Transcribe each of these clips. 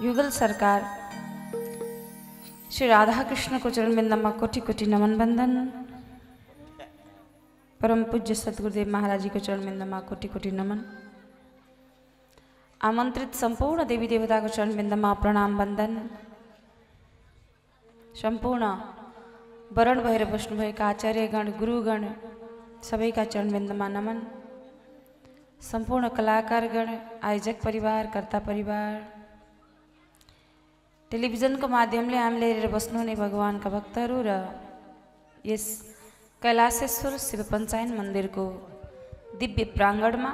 युगल सरकार श्री राधा कृष्ण को चरण बिंदमा कोटि कोटि नमन बंदन परम पूज्य सदगुरुदेव महाराज जी को चरण बिंदमा कोटि कोटि नमन। आमन्त्रित सम्पूर्ण देवी देवताको चरण बिन्दमा प्रणाम वन्दन सम्पूर्ण वरण भएर बस्नुभएका आचार्यगण गुरुगण सबैका चरणबिन्दमा नमन। सम्पूर्ण कलाकारगण आयोजक परिवार कर्ता परिवार टेलिभिजनको माध्यमले हामीले हेरेर बस्नुहुने भगवान्का भक्तहरू र यस कैलाशेश्वर शिव पञ्चायन मन्दिरको दिव्य प्राङ्गणमा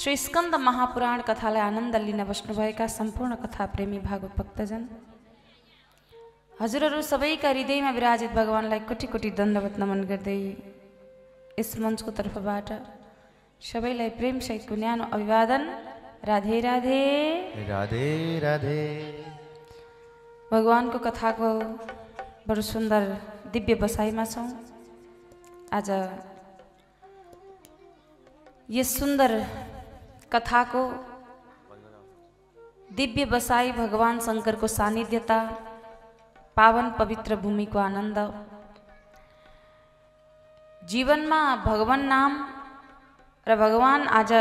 श्री स्कन्द महापुराण कथालाई आनन्द लिन बस्नुभएका सम्पूर्ण कथा प्रेमी भागवत भक्तजन। हजुरहरू सबैका हृदयमा विराजित भगवान्लाई कोटि कोटि दण्डवत नमन गर्दै यस मञ्चको तर्फबाट सबैलाई प्रेमसहितको न्यानो अभिवादन। राधे राधे। राधे राधे। भगवान्को कथाको बडो सुन्दर दिव्य बसाइमा छौँ। आज यस सुन्दर कथाको दिव्य बसाई भगवान् शङ्करको सान्निध्यता पावन पवित्र भूमिको आनन्द। जीवनमा भगवान् नाम र भगवान् आज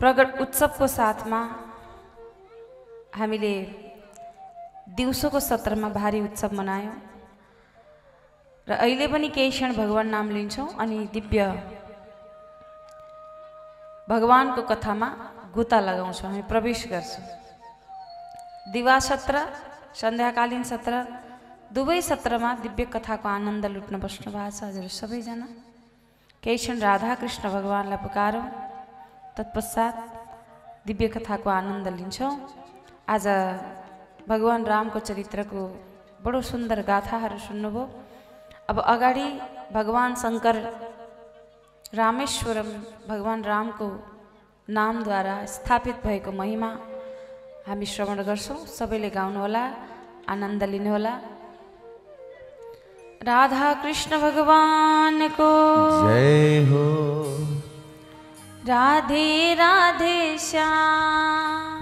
प्रगट उत्सवको साथमा हामीले दिउँसोको सत्रमा भारी उत्सव मनायौँ। र अहिले पनि केही क्षण भगवान् नाम लिन्छौँ अनि दिव्य भगवान्को कथामा गोता लगाउँछौँ। हामी प्रवेश गर्छौँ। दिवा सत्र सन्ध्याकालीन सत्र दुवै सत्रमा दिव्य कथाको आनन्द लुट्न बस्नु भएको छ। हजुर सबैजना। केही क्षण राधाकृष्ण भगवान्लाई पुकारौँ। तत्पश्चात दिव्य कथाको आनन्द लिन्छौँ। आज भगवान् रामको चरित्रको बडो सुन्दर गाथाहरू सुन्नुभयो अब अगाडि भगवान् शङ्कर रामेश्वरम भगवान् रामको नामद्वारा स्थापित भएको महिमा हामी श्रवण गर्छौँ। सबैले गाउनुहोला आनन्द लिनुहोला। राधा कृष्ण भगवानको जय हो। राधे राधे श्याम।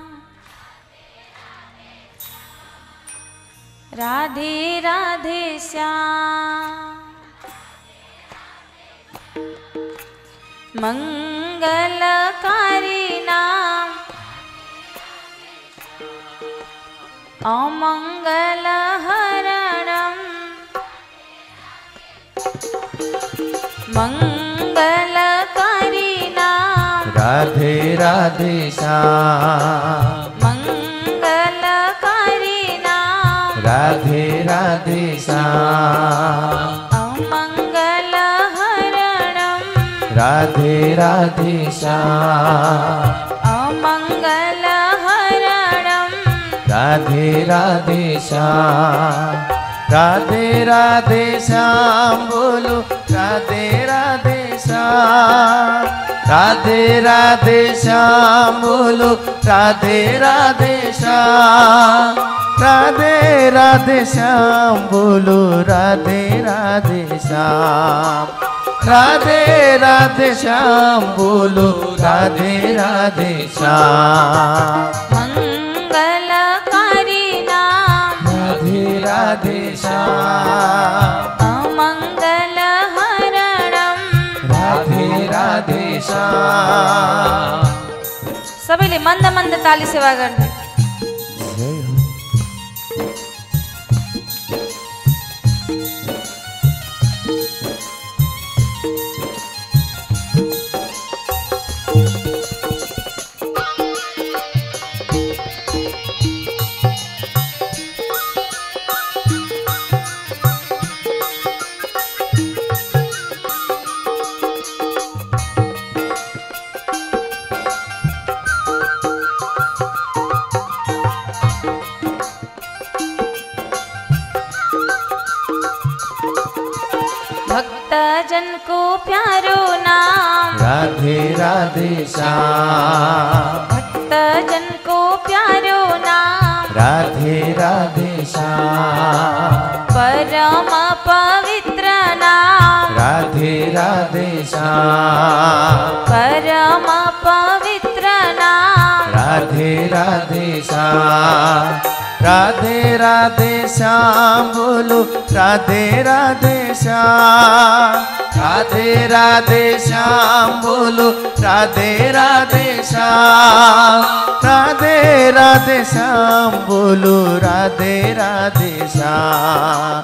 राधे राधे श्याम। मङ्गलकारी नाम। अमङ्गलहरणम् मङ्गलकारी नाम। राधे राधे श्याम। राधे राधे श्याम। अमङ्गलहरणम् राधे राधे श्याम। अमङ्गलहरणम् राधे राधे श्याम। राधे राधे श्याम बोलो। राधे राधे श्याम। राधे राधे श्याम बोलो। राधे राधे श्याम। राधे राधे श्याम बोलो राधे राधे श्याम। राधे राधे श्याम बोलो राधे राधे श्याम। मङ्गलकारी नाम। राधे राधे श्याम। अमङ्गलहरणम् राधे राधे श्याम। सबैले मन्द मन्द ताली सेवा गर्ने। भक्तजनको प्यारो नाम। राधे राधे श्याम। भक्त जन भक्तजनको प्यारो नाम। राधे राधे श्याम। परम पवित्र नाम। राधे राधे श्याम। परम पवित्र नाम। राधे राधे श्याम। రాధే రాధే శ్యామ్ బోలు రాధే రాధే శ్యామ్. రాధే రాధే శ్యామ్ బోలు రాధే రాధే శ్యామ్. రాధే రాధే శ్యామ్ బోలు రాధే రాధే శ్యామ్.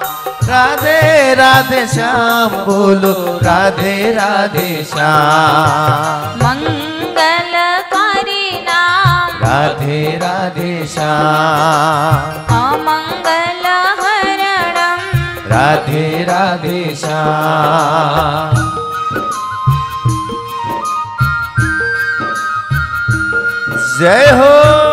రాధే రాధే శ్యామ్ బోలు రాధే రాధే శ్యామ్. राधे राधे श्याम। अमंगल हरणम राधे राधे श्याम। जय हो।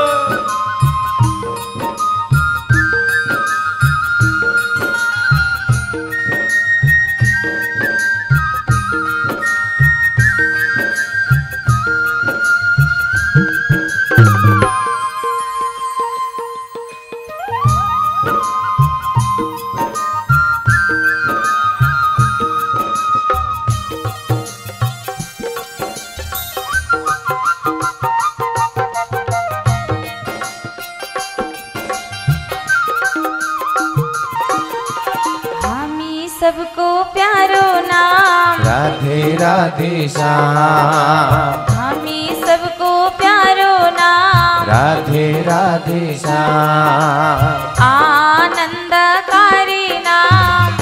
राधे श्याम हामी सबको प्यारो नाम। राधे राधे श्याम आनंदकारी नाम।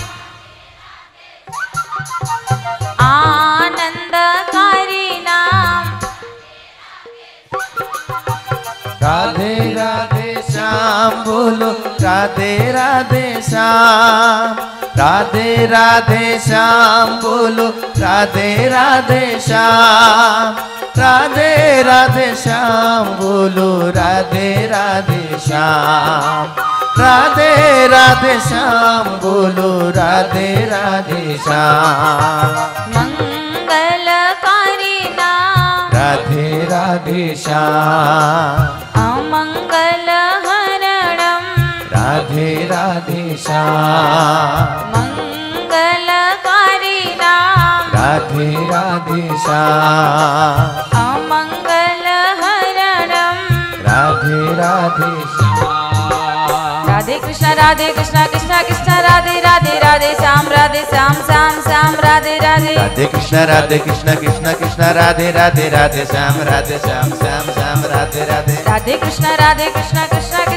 आनंदकारी नाम। राधे राधे श्याम बोलो राधे राधे श्याम राधे राधे श्याम बोलो राधे राधे श्याम राधे राधे श्याम बोलो राधे राधे श्याम राधे राधे श्याम बोलो राधे राधे श्याम। मंगलकारी नाम। राधे राधे श्याम। अमंगल हरणम राधे राधे श्याम। राधे राधे श्याम। अमंगल हरणम राधे राधे राधे कृष्ण राधे कृष्ण कृष्ण कृष्ण राधे राधे राधे श्याम राधे श्याम श्याम श्याम राधे राधे। राधे कृष्ण राधे कृष्ण कृष्ण कृष्ण राधे राधे राधे श्याम राधे श्याम श्याम श्याम राधे राधे। राधे कृष्ण राधे कृष्ण कृष्ण कृष्ण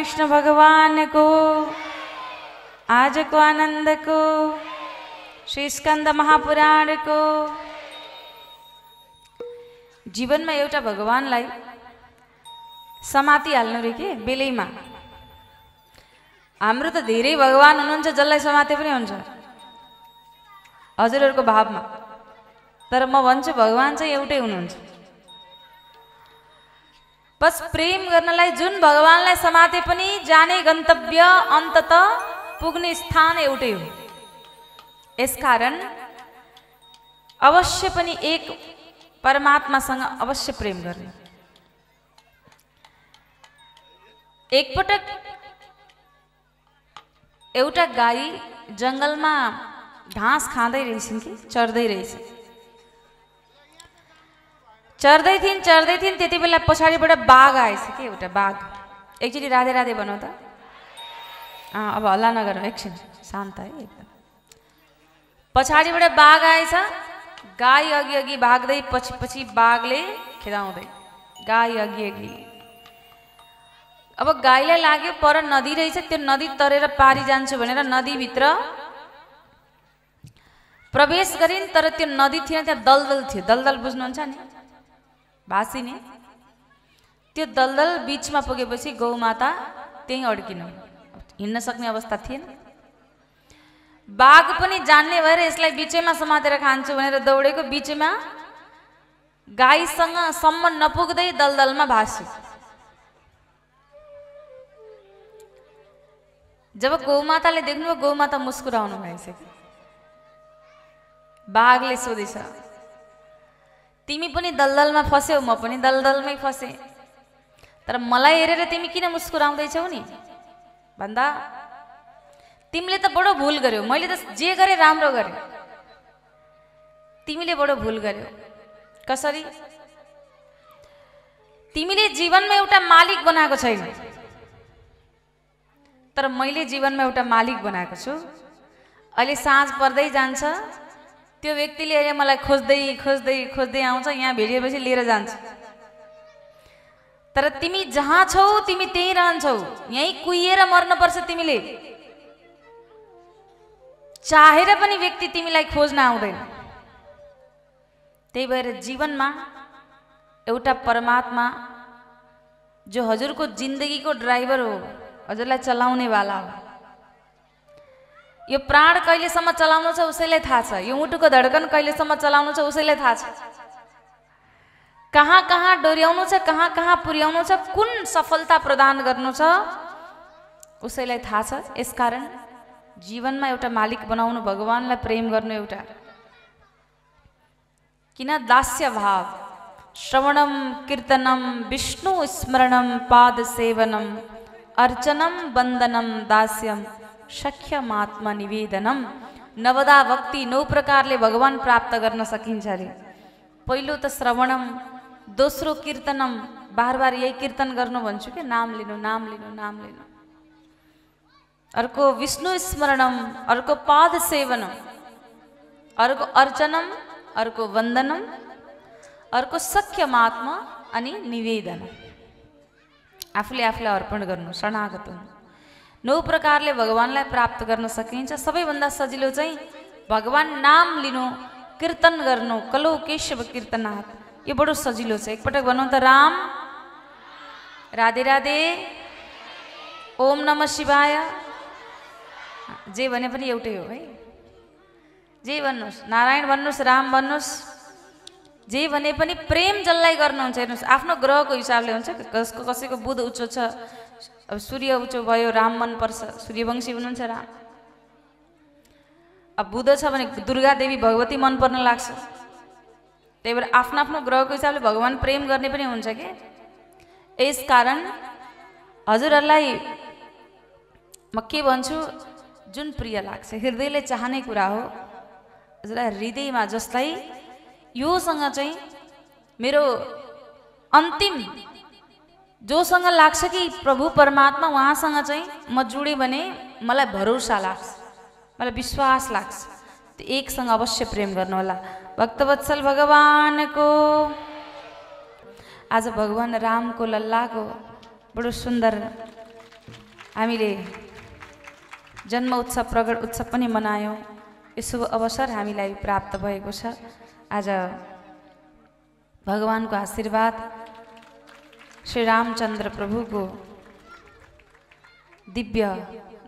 कृष्ण भगवान को आजको आनन्दको श्री स्कन्द महापुराणको जीवनमा एउटा भगवान्लाई समातिहाल्नु रे के? बेलैमा। हाम्रो त धेरै भगवान् हुनुहुन्छ जसलाई समाते पनि हुन्छ। हजुरहरूको भावमा। तर म भगवान् चाहिँ एउटै हुनुहुन्छ। बस प्रेम गर्नलाई जुन भगवान्लाई समाते पनि जाने गन्तव्य अन्तत पुग्ने स्थान एउटै हो यसकारण अवश्य पनि एक परमात्मासँग अवश्य प्रेम गर्ने। एकपटक एउटा गाई जङ्गलमा घाँस खाँदै रहेछन् कि चर्दै रहेछ चर्दै थिइन् चर्दै थिइन् त्यति बेला पछाडिबाट बाघ आएछ कि एउटा बाघ। एकचोटि राधे राधे भनौँ त। अब हल्ला नगरौँ एकछिन शान्त है एकदम। पछाडिबाट बाघ आएछ। गाई अघि अघि भाग्दै पछि पछि बाघले खेदाउँदै। गाई अघि अघि। अब गाईलाई लाग्यो पर नदी रहेछ त्यो नदी तरेर पारी जान्छु भनेर नदीभित्र प्रवेश गरिन् तर त्यो नदी थिएन त्यहाँ दलदल थियो। दलदल बुझ्नुहुन्छ नि? भाँसिने त्यो दलदल बिचमा पुगेपछि गौमाता त्यहीँ अड्किनु। हिँड्न सक्ने अवस्था थिएन। बाघ पनि जान्ने भएर यसलाई बिचैमा समातेर खान्छु भनेर दौडेको बिचमा गाईसँग सम्म नपुग्दै दलदलमा भास्यो। जब गौमाताले देख्नुभयो गौमाता मुस्कुराउनु भएछ बाघले सोधेछ तिमी पनि दलदलमा फस्यौ म पनि दलदलमै फसेँ। तर मलाई हेरेर तिमी किन मुस्कुराउँदैछौ नि? भन्दा तिमीले त बडो भुल गर्यौ। मैले त जे गरेँ राम्रो गरेँ। तिमीले बडो भुल गर्यौ। कसरी? तिमीले जीवनमा एउटा मालिक बनाएको छैन। तर मैले जीवनमा एउटा मालिक बनाएको छु। अहिले साँझ पर्दै जान्छ। त्यो व्यक्तिले अहिले मलाई खोज्दै खोज्दै खोज्दै आउँछ यहाँ भेटिएपछि लिएर जान्छ। तर तिमी जहाँ छौ तिमी त्यहीँ रहन्छौ। यहीँ कुहिएर मर्नुपर्छ तिमीले। चाहेर पनि व्यक्ति तिमीलाई खोज्न आउँदैन। त्यही भएर जीवनमा एउटा परमात्मा जो हजुरको जिन्दगीको ड्राइभर हो हजुरलाई चलाउनेवाला हो। यो प्राण कहिलेसम्म चलाउनु छ उसैलाई थाहा छ। यो मुटुको धड्कन कहिलेसम्म चलाउनु छ उसैलाई थाहा छ। कहाँ कहाँ डोर्याउनु छ कहाँ कहाँ पुर्याउनु छ कुन सफलता प्रदान गर्नु छ उसैलाई थाहा छ। यसकारण जीवनमा एउटा मालिक बनाउनु भगवान्लाई प्रेम गर्नु एउटा किन दास्य भाव श्रवणम कीर्तनम विष्णु स्मरणम पाद सेवनम अर्चनम वन्दनम दास्यम। सख्यमात्मा निवेदनम नवदा भक्ति नौ प्रकारले भगवान् प्राप्त गर्न सकिन्छ अरे पहिलो त श्रवणम दोस्रो कीर्तनम बार बार यही कीर्तन गर्नु भन्छु कि नाम लिनु नाम लिनु नाम लिनु अर्को विष्णु स्मरणम अर्को पाद सेवनम अर्को अर्चनम अर्को वन्दनम अर्को सख्यमात्मा अनि निवेदन आफूले आफूलाई अर्पण गर्नु शरणागत हुनु नौ प्रकारले भगवान्लाई प्राप्त गर्न सकिन्छ। सबैभन्दा सजिलो चाहिँ भगवान् नाम लिनु कीर्तन गर्नु कलो केशव कीर्तनाथ। यो बडो सजिलो छ। एकपटक भनौँ त राम राधे राधे ओम नम शिवाय। जे भने पनि एउटै हो है। जे भन्नुहोस् नारायण भन्नुहोस् राम भन्नुहोस् जे भने पनि प्रेम जसलाई गर्नुहुन्छ हेर्नुहोस् आफ्नो ग्रहको हिसाबले हुन्छ। कसको कसैको बुध उच्च छ। अब सूर्य उच्च भयो राम मनपर्छ सूर्यवंशी हुनुहुन्छ राम। अब बुध छ भने दुर्गा देवी भगवती मन पर्न लाग्छ। त्यही भएर आफ्नो आफ्नो ग्रहको हिसाबले भगवान् प्रेम गर्ने पनि हुन्छ कि? यस कारण हजुरहरूलाई म के भन्छु? जुन प्रिय लाग्छ। हृदयले चाहने कुरा हो। हजुरलाई हृदयमा जसलाई योसँग चाहिँ मेरो अन्तिम जोसँग लाग्छ कि प्रभु परमात्मा उहाँसँग चाहिँ म जुडेँ भने मलाई भरोसा लाग्छ। मलाई विश्वास लाग्छ। त्यो एकसँग अवश्य प्रेम गर्नुहोला। भक्तवत्सल भगवानको। आज भगवान् रामको लल्लाको बडो सुन्दर हामीले जन्म उत्सव प्रगट उत्सव पनि मनायौँ। यो शुभ अवसर हामीलाई प्राप्त भएको छ। आज भगवान्को आशीर्वाद श्री रामचन्द्र प्रभुको दिव्य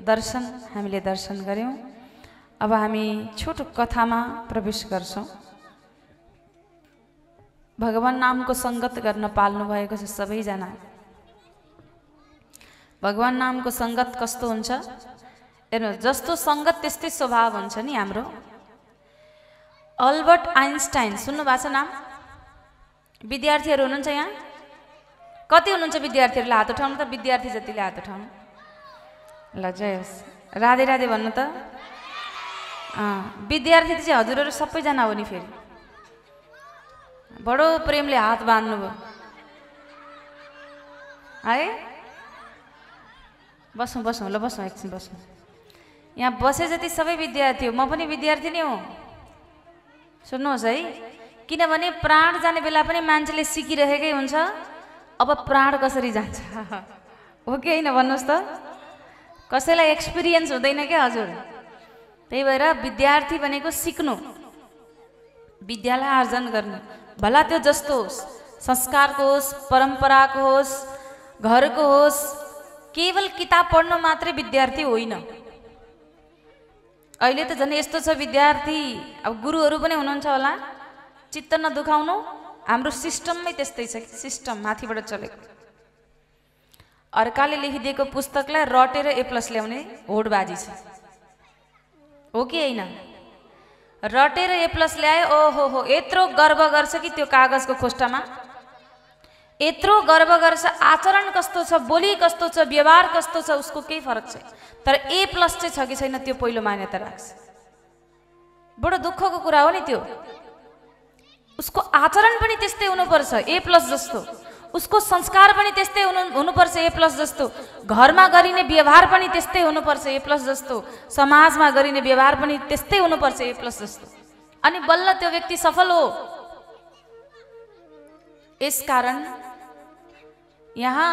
दर्शन हामीले दर्शन गऱ्यौँ। अब हामी छोटो कथामा प्रवेश गर्छौँ। भगवान् नामको सङ्गत गर्न पाल्नु भएको छ सबैजना। भगवान् नामको सङ्गत कस्तो हुन्छ? हेर्नु जस्तो सङ्गत त्यस्तै स्वभाव हुन्छ नि हाम्रो। अल्बर्ट आइन्स्टाइन सुन्नु भएको छ नाम? विद्यार्थीहरू हुनुहुन्छ यहाँ? कति हुनुहुन्छ विद्यार्थीहरूलाई हात उठाउनु त? विद्यार्थी जतिले हात उठाउनु। ल जय होस्। राधे राधे भन्नु त। विद्यार्थी चाहिँ हजुरहरू सबैजना हो नि फेरि। बडो प्रेमले हात बाँध्नुभयो। है? बसौँ बसौँ ल बसौँ एकछिन बसौँ। यहाँ बसे जति सबै विद्यार्थी हो। म पनि विद्यार्थी नै हो। सुन्नुहोस् है। किनभने प्राण जाने बेला पनि मान्छेले सिकिरहेकै हुन्छ। अब प्राण कसरी जान्छ? हो कि होइन भन्नुहोस् त। कसैलाई एक्सपिरियन्स हुँदैन क्या हजुर। त्यही भएर विद्यार्थी भनेको सिक्नु। विद्यालाई आर्जन गर्नु। भला त्यो जस्तो होस्। संस्कारको होस् परम्पराको होस् घरको होस् केवल किताब पढ्नु मात्रै विद्यार्थी होइन। अहिले त झन् यस्तो छ विद्यार्थी। अब गुरुहरू पनि हुनुहुन्छ होला। चित्त नदुखाउनु। हाम्रो सिस्टममै त्यस्तै छ सिस्टम माथिबाट चलेको। अर्काले लेखिदिएको पुस्तकलाई रटेर ए प्लस ल्याउने होडबाजी छ। हो कि होइन? रटेर ए प्लस ल्याए ओहो हो यत्रो गर्व गर्छ कि त्यो कागजको खोस्टामा? यत्रो गर्व गर्छ आचरण कस्तो छ बोली कस्तो छ व्यवहार कस्तो छ उसको केही फरक छैन। तर ए प्लस चाहिँ छ कि छैन त्यो पहिलो मान्यता राख्छ। बडो दुःखको कुरा हो नि त्यो। उसको आचरण पनि त्यस्तै हुनुपर्छ ए प्लस जस्तो। उसको संस्कार पनि त्यस्तै हुनु हुनुपर्छ ए प्लस जस्तो। घरमा गरिने व्यवहार पनि त्यस्तै हुनुपर्छ ए प्लस जस्तो। समाजमा गरिने व्यवहार पनि त्यस्तै हुनुपर्छ ए प्लस जस्तो। अनि बल्ल त्यो व्यक्ति सफल हो। यसकारण यहाँ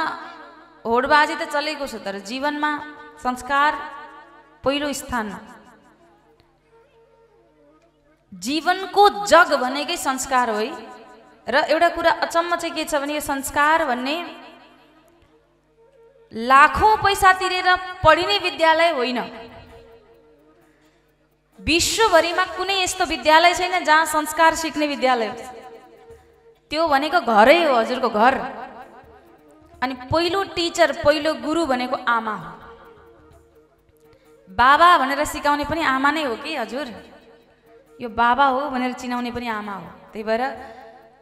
होडबाजी त चलेको छ तर जीवनमा संस्कार पहिलो स्थानमा। जीवनको जग भनेकै संस्कार हो है। र एउटा कुरा अचम्म चाहिँ के छ भने यो संस्कार भन्ने लाखौँ पैसा तिरेर पढिने विद्यालय होइन। विश्वभरिमा कुनै यस्तो विद्यालय छैन जहाँ संस्कार सिक्ने विद्यालय त्यो भनेको घरै हो हजुरको घर। अनि पहिलो टिचर पहिलो गुरु भनेको आमा हो। बाबा भनेर सिकाउने पनि आमा नै हो कि हजुर? यो बाबा हो भनेर चिनाउने पनि आमा हो। त्यही भएर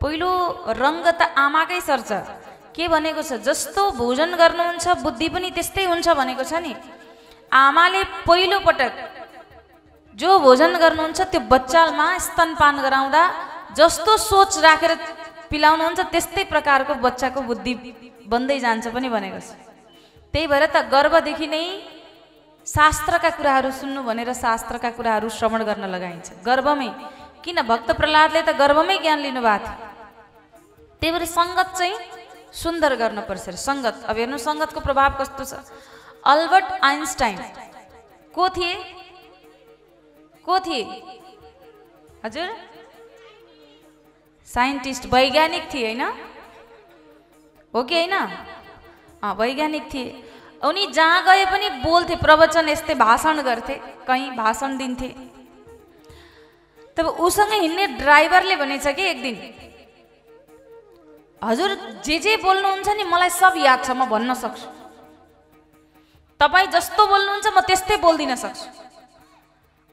पहिलो रङ्ग त आमाकै सर्छ। के भनेको छ? जस्तो भोजन गर्नुहुन्छ बुद्धि पनि त्यस्तै हुन्छ भनेको छ नि। आमाले पहिलो पटक जो भोजन गर्नुहुन्छ त्यो बच्चामा स्तनपान गराउँदा जस्तो सोच राखेर पिलाउनुहुन्छ त्यस्तै प्रकारको बच्चाको बुद्धि बन्दै जान्छ पनि भनेको छ। त्यही भएर त गर्भदेखि नै शास्त्रका कुराहरू सुन्नु भनेर शास्त्रका कुराहरू श्रवण गर्न लगाइन्छ। गर्भमै किन? भक्त प्रहलादले त गर्भमै ज्ञान लिनुभएको थियो। त्यही भएर सङ्गत चाहिँ सुन्दर गर्नुपर्छ अरे। सङ्गत। अब हेर्नु सङ्गतको प्रभाव कस्तो छ? अल्बर्ट आइन्स्टाइन को थिए? को थिए? हजुर? साइन्टिस्ट वैज्ञानिक थिए होइन? हो कि होइन? वैज्ञानिक थिए। उनी जहाँ गए पनि बोल्थे प्रवचन यस्तै भाषण गर्थे कहीँ भाषण दिन्थे। तब उसँग हिँड्ने ड्राइभरले भनेछ कि एक दिन हजुर जे जे बोल्नुहुन्छ नि मलाई सब याद छ म भन्न सक्छु। तपाईँ जस्तो बोल्नुहुन्छ म त्यस्तै बोल्दिन सक्छु।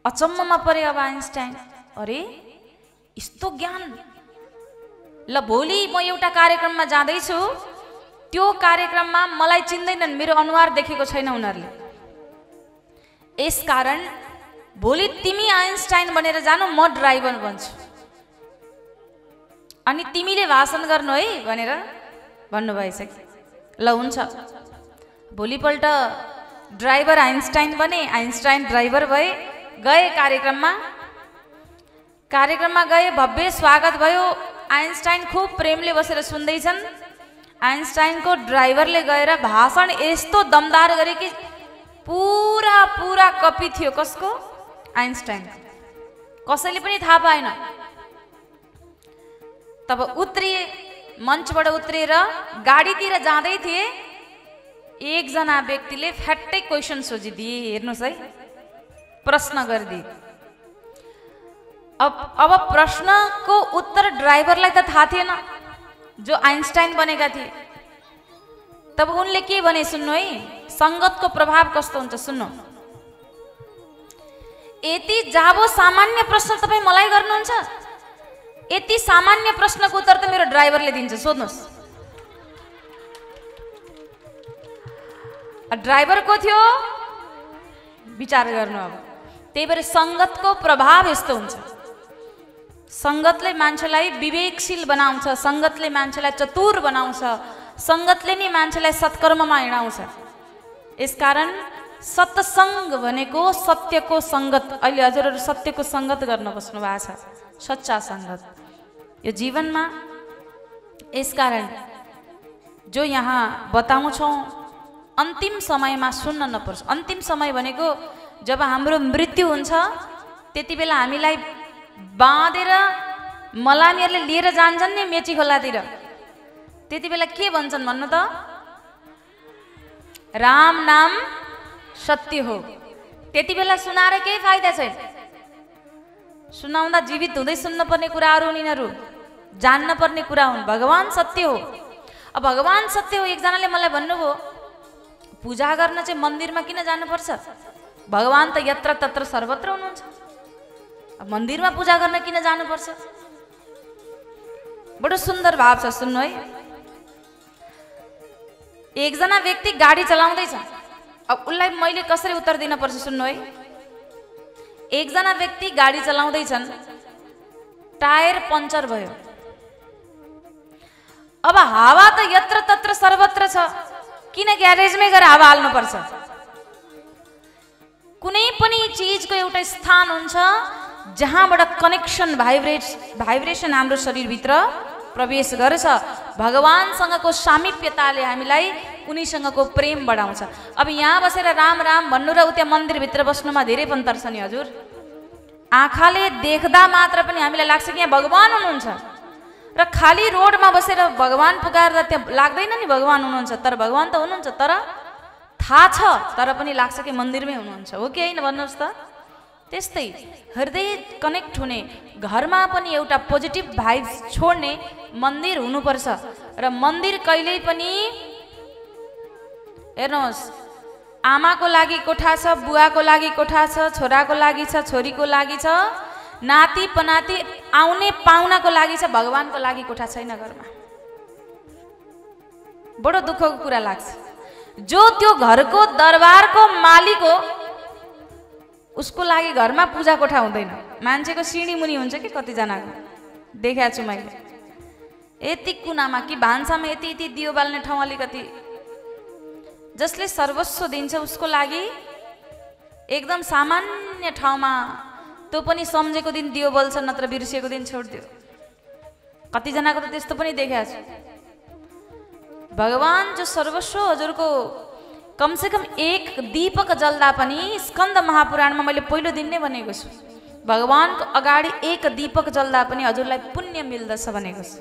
अचम्ममा परे अब आइन्स्टाइन। अरे यस्तो ज्ञान? ल भोलि म एउटा कार्यक्रममा जाँदैछु। त्यो कार्यक्रममा मलाई चिन्दैनन् मेरो अनुहार देखेको छैन उनीहरूले। यसकारण भोलि तिमी आइन्स्टाइन बनेर जानु म ड्राइभर बन्छु। अनि तिमीले भाषण गर्नु है भनेर भन्नुभएछ कि? ल हुन्छ। भोलिपल्ट ड्राइभर आइन्स्टाइन बने आइन्स्टाइन ड्राइभर भए गए कार्यक्रममा। कार्यक्रममा गए भव्य स्वागत भयो। आइन्स्टाइन खुब प्रेमले बसेर सुन्दैछन्। आइन्स्टाइनको ड्राइभरले गएर भाषण यस्तो दमदार गरे कि पुरा पुरा कपी थियो कसको? आइन्स्टाइन कसैले पनि थाहा पाएन। तब उत्रिए मञ्चबाट उत्रिएर गाडीतिर जाँदै थिए। एकजना व्यक्तिले फ्याट्टै क्वेसन सोधिदिए हेर्नुहोस् है। प्रश्न गरिदिए। अब अब प्रश्नको उत्तर ड्राइभरलाई त थाहा थिएन। जो आइन्स्टाइन बनेका थिए। तब उनले के भने सुन्नु है? सङ्गतको प्रभाव कस्तो हुन्छ सुन्नु। यति जाबो सामान्य प्रश्न तपाईँ मलाई गर्नुहुन्छ? यति सामान्य प्रश्नको उत्तर त मेरो ड्राइभरले दिन्छ सोध्नुहोस्। ड्राइभर को थियो? विचार गर्नु अब। त्यही भएर सङ्गतको प्रभाव यस्तो हुन्छ। सङ्गतले मान्छेलाई विवेकशील बनाउँछ सङ्गतले मान्छेलाई चतुर बनाउँछ सङ्गतले नै मान्छेलाई सत्कर्ममा हिँडाउँछ। यसकारण सत्सङ्ग भनेको सत्यको सङ्गत अहिले हजुरहरू सत्यको सङ्गत गर्न बस्नु भएको छ सच्चा सङ्गत यो जीवनमा यसकारण जो यहाँ बताउँछौँ अन्तिम समयमा सुन्न नपर्छ। अन्तिम समय भनेको जब हाम्रो मृत्यु हुन्छ त्यति बेला हामीलाई बाँधेर मलामीहरूले लिएर जान्छन् नि मेची खोलातिर। त्यति बेला के भन्छन् भन्नु त? राम नाम सत्य हो। त्यति बेला सुनाएर केही फाइदा छैन। सुनाउँदा जीवित हुँदै सुन्नुपर्ने कुराहरू हुन् यिनीहरू जान्न पर्ने कुरा हुन्। भगवान् सत्य हो। अब भगवान् सत्य हो एकजनाले मलाई भन्नुभयो पूजा गर्न चाहिँ मन्दिरमा किन जानुपर्छ? भगवान् त यत्र तत्र सर्वत्र हुनुहुन्छ। मन्दिरमा पूजा गर्न किन जानुपर्छ? बडो सुन्दर भाव छ सुन्नु है। एकजना व्यक्ति गाडी चलाउँदैछ। अब उसलाई मैले कसरी उत्तर दिनपर्छ सुन्नु है। एकजना व्यक्ति गाडी चलाउँदैछन् टायर पङ्चर भयो। अब हावा त यत्र तत्र सर्वत्र छ किन ग्यारेजमै गएर हावा हाल्नुपर्छ? कुनै पनि चिजको एउटा स्थान हुन्छ जहाँबाट कनेक्सन भाइब्रेट भाइब्रेसन हाम्रो शरीरभित्र प्रवेश गर्छ भगवान्सँगको सामिप्यताले हामीलाई उनीसँगको प्रेम बढाउँछ। अब यहाँ बसेर राम राम भन्नु र उता मन्दिरभित्र बस्नुमा धेरै अन्तर छ नि हजुर। आँखाले देख्दा मात्र पनि हामीलाई लाग्छ कि यहाँ भगवान् हुनुहुन्छ। र खाली रोडमा बसेर भगवान् पुकार्दा त्यहाँ लाग्दैन नि भगवान् हुनुहुन्छ तर भगवान् त हुनुहुन्छ तर थाहा छ तर पनि लाग्छ कि मन्दिरमै हुनुहुन्छ। हो कि होइन भन्नुहोस् त? त्यस्तै हृदय कनेक्ट हुने घरमा पनि एउटा पोजिटिभ भाइब्स छोड्ने मन्दिर हुनुपर्छ। र मन्दिर कहिल्यै पनि हेर्नुहोस् आमाको लागि कोठा छ बुवाको लागि कोठा छ छोराको लागि छ छोरीको लागि छ नाति पनाति आउने पाहुनाको लागि छ भगवान्को लागि कोठा छैन घरमा। बडो दुःखको कुरा लाग्छ। जो त्यो घरको दरबारको मालिक हो उसको लागि घरमा पूजा कोठा हुँदैन। मान्छेको सिँढी मुनि हुन्छ कि कतिजनाको? देखाएको छु मैले। यति कुनामा कि भान्सामा यति यति दियो बाल्ने ठाउँ अलिकति। जसले सर्वस्व दिन्छ उसको लागि एकदम सामान्य ठाउँमा त्यो पनि सम्झेको दिन दियो बल्छ नत्र बिर्सिएको दिन छोडिदियो। कतिजनाको त त्यस्तो पनि देखाएको छु। भगवान् जो सर्वस्व हजुरको कमसेकम एक दीपक जल्दा पनि स्कन्द महापुराणमा मैले पहिलो दिन नै भनेको छु। भगवान्को अगाडि एक दीपक जल्दा पनि हजुरलाई पुण्य मिल्दछ भनेको छु।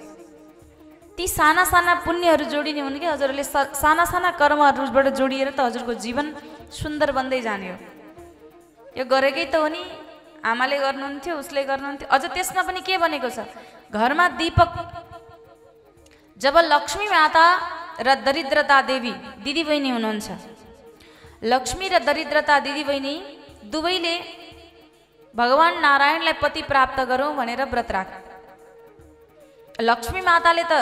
ती साना साना पुण्यहरू जोडिने हुन् कि हजुरहरूले साना साना कर्महरूबाट जोडिएर त हजुरको जीवन सुन्दर बन्दै जाने हो। यो गरेकै त हो नि। आमाले गर्नुहुन्थ्यो उसले गर्नुहुन्थ्यो। अझ त्यसमा पनि के भनेको छ? घरमा दीपक जब लक्ष्मी माता र दरिद्रता देवी दिदी बहिनी हुनुहुन्छ। लक्ष्मी र दरिद्रता दिदी बहिनी दुवैले भगवान् नारायणलाई पति प्राप्त भनेर व्रत राख। लक्ष्मी माताले त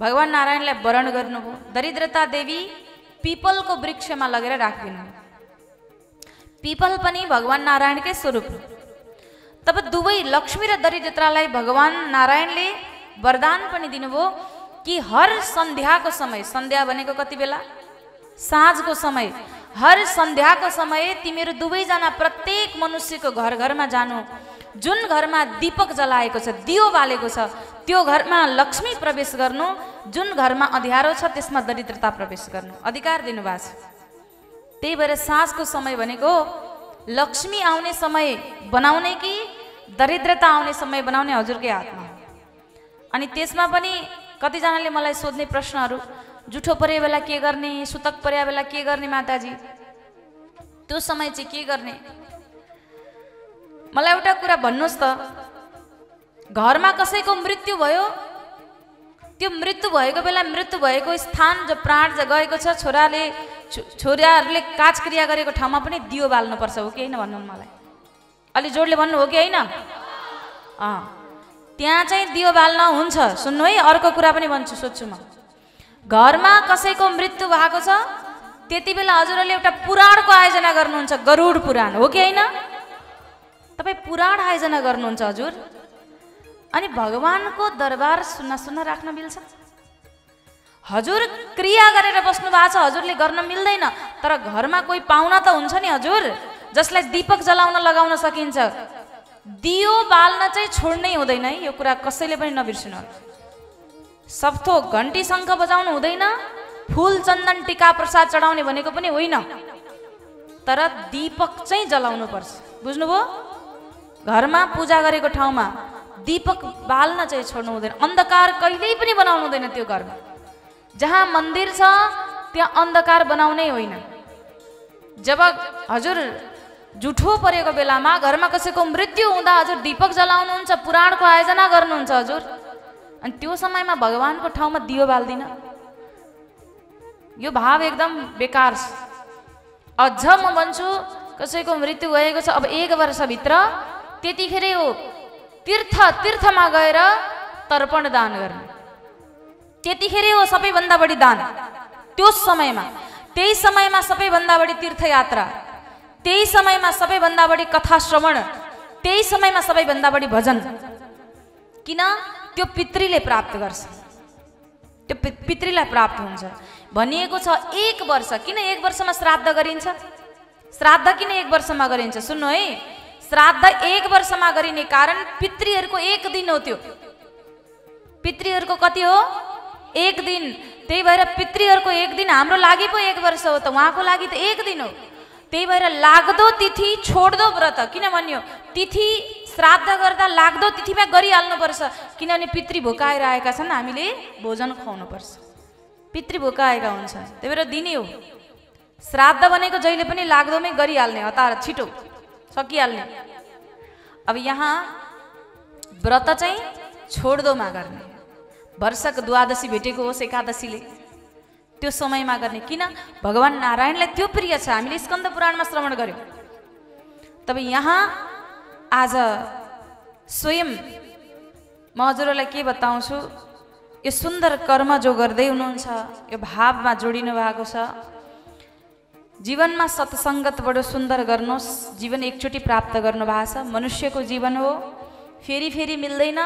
भगवान् नारायणलाई वरण गर्नुभयो। दरिद्रता देवी पीपल को पिपलको वृक्षमा लगेर राखिदिनु। पिपल पनि भगवान् नारायणकै स्वरूप तब दुवै लक्ष्मी र दरिद्रतालाई भगवान् नारायणले वरदान पनि कि हर सन्ध्याको समय सन्ध्या भनेको कति बेला? साँझको समय। हर सन्ध्याको समय तिमीहरू दुवैजना प्रत्येक मनुष्यको घर घरमा जानु। जुन घरमा दीपक जलाएको छ दियो बालेको छ त्यो घरमा लक्ष्मी प्रवेश गर्नु। जुन घरमा अँध्यारो छ त्यसमा दरिद्रता प्रवेश गर्नु। अधिकार दिनुभएको छ। त्यही भएर साँझको समय भनेको लक्ष्मी आउने समय बनाउने कि दरिद्रता आउने समय बनाउने हजुरकै हातमा। अनि त्यसमा पनि कतिजनाले मलाई सोध्ने प्रश्नहरू जुठो परे बेला के गर्ने सुतक परे बेला के गर्ने माताजी? त्यो समय चाहिँ के गर्ने? मलाई एउटा कुरा भन्नुहोस् त घरमा कसैको मृत्यु भयो? त्यो मृत्यु भएको बेला मृत्यु भएको स्थान जो प्राण जो गएको छ छोराले छोराहरूले काजक्रिया गरेको ठाउँमा पनि दियो बाल्नुपर्छ हो कि होइन भन्नु मलाई? अलि जोडले भन्नु हो कि होइन? अँ। त्यहाँ चाहिँ दियो बाल्न हुन्छ। सुन्नु है अर्को कुरा पनि भन्छु सोध्छु म। घरमा कसैको मृत्यु भएको छ त्यति बेला हजुरहरूले एउटा पुराणको आयोजना गर्नुहुन्छ गरुड पुराण। हो कि होइन? तपाईँ पुराण आयोजना गर्नुहुन्छ हजुर। अनि भगवानको दरबार सुन्न सुन्न राख्न मिल्छ। हजुर क्रिया गरेर बस्नु भएको छ हजुरले गर्न मिल्दैन। तर घरमा कोही पाहुना त हुन्छ नि हजुर। जसलाई दीपक जलाउन लगाउन सकिन्छ। दियो बाल्न चाहिँ छोड्नै हुँदैन है यो कुरा कसैले पनि नबिर्सिनु सप्थो घन्टी शङ्ख बजाउनु हुँदैन फुल चन्दन टिका प्रसाद चढाउने भनेको पनि होइन। तर दीपक चाहिँ जलाउनु पर्छ। बुझ्नुभयो? घरमा पूजा गरेको ठाउँमा दीपक बाल्न चाहिँ छोड्नु हुँदैन। अन्धकार कहिल्यै पनि बनाउनु हुँदैन त्यो घरमा। जहाँ मन्दिर छ त्यहाँ अन्धकार बनाउनै होइन। जब हजुर जुठो परेको बेलामा घरमा कसैको मृत्यु हुँदा हजुर दीपक जलाउनुहुन्छ पुराणको आयोजना गर्नुहुन्छ हजुर। अनि त्यो समयमा भगवान्को ठाउँमा दियो बाल्दिन। यो भाव एकदम बेकार छ। अझ म भन्छु कसैको मृत्यु भएको छ अब एक वर्षभित्र त्यतिखेर हो तीर्थ तीर्थमा गएर तर्पण दान गर्ने। त्यतिखेर हो सबैभन्दा बढी दान। त्यो समयमा त्यही समयमा सबैभन्दा बढी तीर्थयात्रा। त्यही समयमा सबैभन्दा बढी कथा श्रवण त्यही समयमा सबैभन्दा बढी भजन। किन? त्यो पितृले प्राप्त गर्छ। त्यो पितृलाई प्राप्त हुन्छ। भनिएको छ एक वर्ष। किन एक वर्षमा श्राद्ध गरिन्छ? श्राद्ध किन एक वर्षमा गरिन्छ? सुन्नु है। श्राद्ध एक वर्षमा गरिने कारण पितृहरूको एक दिन हो त्यो। पितृहरूको कति हो? एक दिन। त्यही भएर पितृहरूको एक दिन हाम्रो लागि पो एक वर्ष हो त उहाँको लागि त एक दिन हो। त्यही भएर लाग्दो तिथि छोड्दो व्रत। किन भन्यो? तिथि श्राद्ध गर्दा लाग्दो तिथिमा गरिहाल्नुपर्छ। किनभने पितृ भोकाएर आएका छन् हामीले भोजन खुवाउनुपर्छ। पितृ भोकाएका हुन्छ। त्यही भएर दिने हो। श्राद्ध भनेको जहिले पनि लाग्दोमै गरिहाल्ने हतार छिटो सकिहाल्ने। अब यहाँ व्रत चाहिँ छोड्दोमा गर्ने। वर्षको द्वादशी भेटेको होस् एकादशीले। त्यो समयमा गर्ने किन? भगवान् नारायणलाई त्यो प्रिय छ। हामीले स्कन्द पुराणमा श्रवण गऱ्यौँ तब यहाँ आज स्वयं म हजुरहरूलाई के बताउँछु? यो सुन्दर कर्म जो गर्दै हुनुहुन्छ यो भावमा जोडिनु भएको छ। जीवनमा सत्सङ्गत बडो सुन्दर गर्नुहोस्। जीवन एकचोटि प्राप्त गर्नु भएको छ। मनुष्यको जीवन हो। फेरि फेरि मिल्दैन।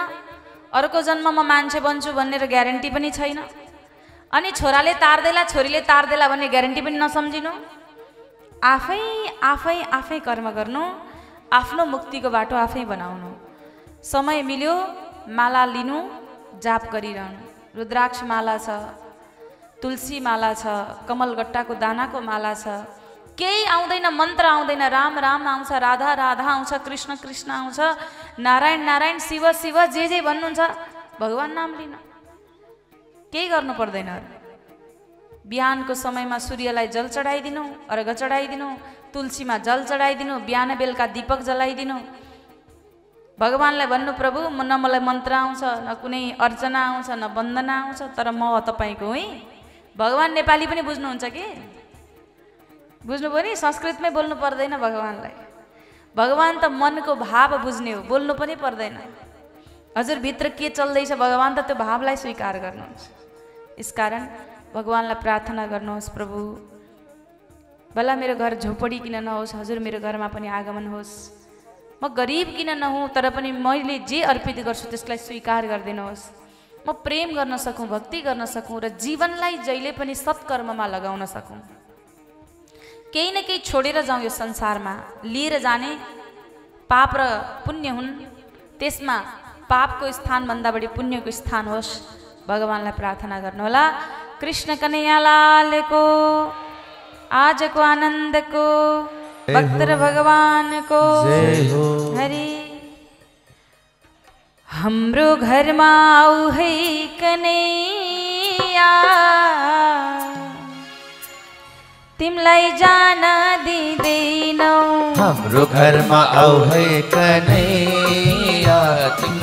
अर्को जन्ममा मान्छे बन्छु भनेर ग्यारेन्टी पनि छैन। अनि छोराले तार्देला छोरीले तार्देला भन्ने ग्यारेन्टी पनि नसम्झिनु। आफै आफै आफै कर्म गर्नु आफ्नो मुक्तिको बाटो आफै बनाउनु। समय मिल्यो माला लिनु जाप गरिरहनु। रुद्राक्ष माला छ तुलसी माला छ कमलगट्टाको दानाको माला छ। केही आउँदैन मन्त्र आउँदैन राम राम आउँछ राधा राधा आउँछ कृष्ण कृष्ण आउँछ। नारायण नारायण शिव शिव जे जे भन्नुहुन्छ भगवान् नाम लिन। केही गर्नु पर्दैन। बिहानको समयमा सूर्यलाई जल चढाइदिनु अर्घ चढाइदिनु तुलसीमा जल चढाइदिनु बिहान बेलुका दीपक जलाइदिनु। भगवान्लाई भन्नु प्रभु म न मलाई मन्त्र आउँछ न कुनै अर्चना आउँछ न वन्दना आउँछ तर म तपाईँको है। भगवान् नेपाली पनि बुझ्नुहुन्छ कि? बुझ्नुभयो नि? संस्कृतमै बोल्नु पर्दैन भगवान्लाई। भगवान् त मनको भाव बुझ्ने हो बोल्नु पनि पर्दैन। हजुर भित्र के चल्दैछ भगवान् त त्यो भावलाई स्वीकार गर्नुहुन्छ। यसकारण भगवान्लाई प्रार्थना गर्नुहोस् प्रभु। भला मेरो घर झोपडी किन नहोस् हजुर मेरो घरमा पनि आगमन होस्। म गरिब किन नहुँ तर पनि मैले जे अर्पित गर्छु त्यसलाई स्वीकार गरिदिनुहोस्। म प्रेम गर्न सकौँ भक्ति गर्न सकौँ र जीवनलाई जहिले पनि सत्कर्ममा लगाउन सकौँ। केही न केही छोडेर जाउँ यो संसारमा। लिएर जाने पाप र पुण्य हुन् त्यसमा पापको स्थानभन्दा बढी पुण्यको स्थान होस् भगवान्लाई प्रार्थना गर्नुहोला कृष्ण कन्हैयालालको आजको आनन्दको भक्त र भगवानको जय हो। हरि। हाम्रो घरमा आऊ है कनैया तिमीलाई जान दिँदैनौ हाम्रो घरमा आऊ है कन्हैया।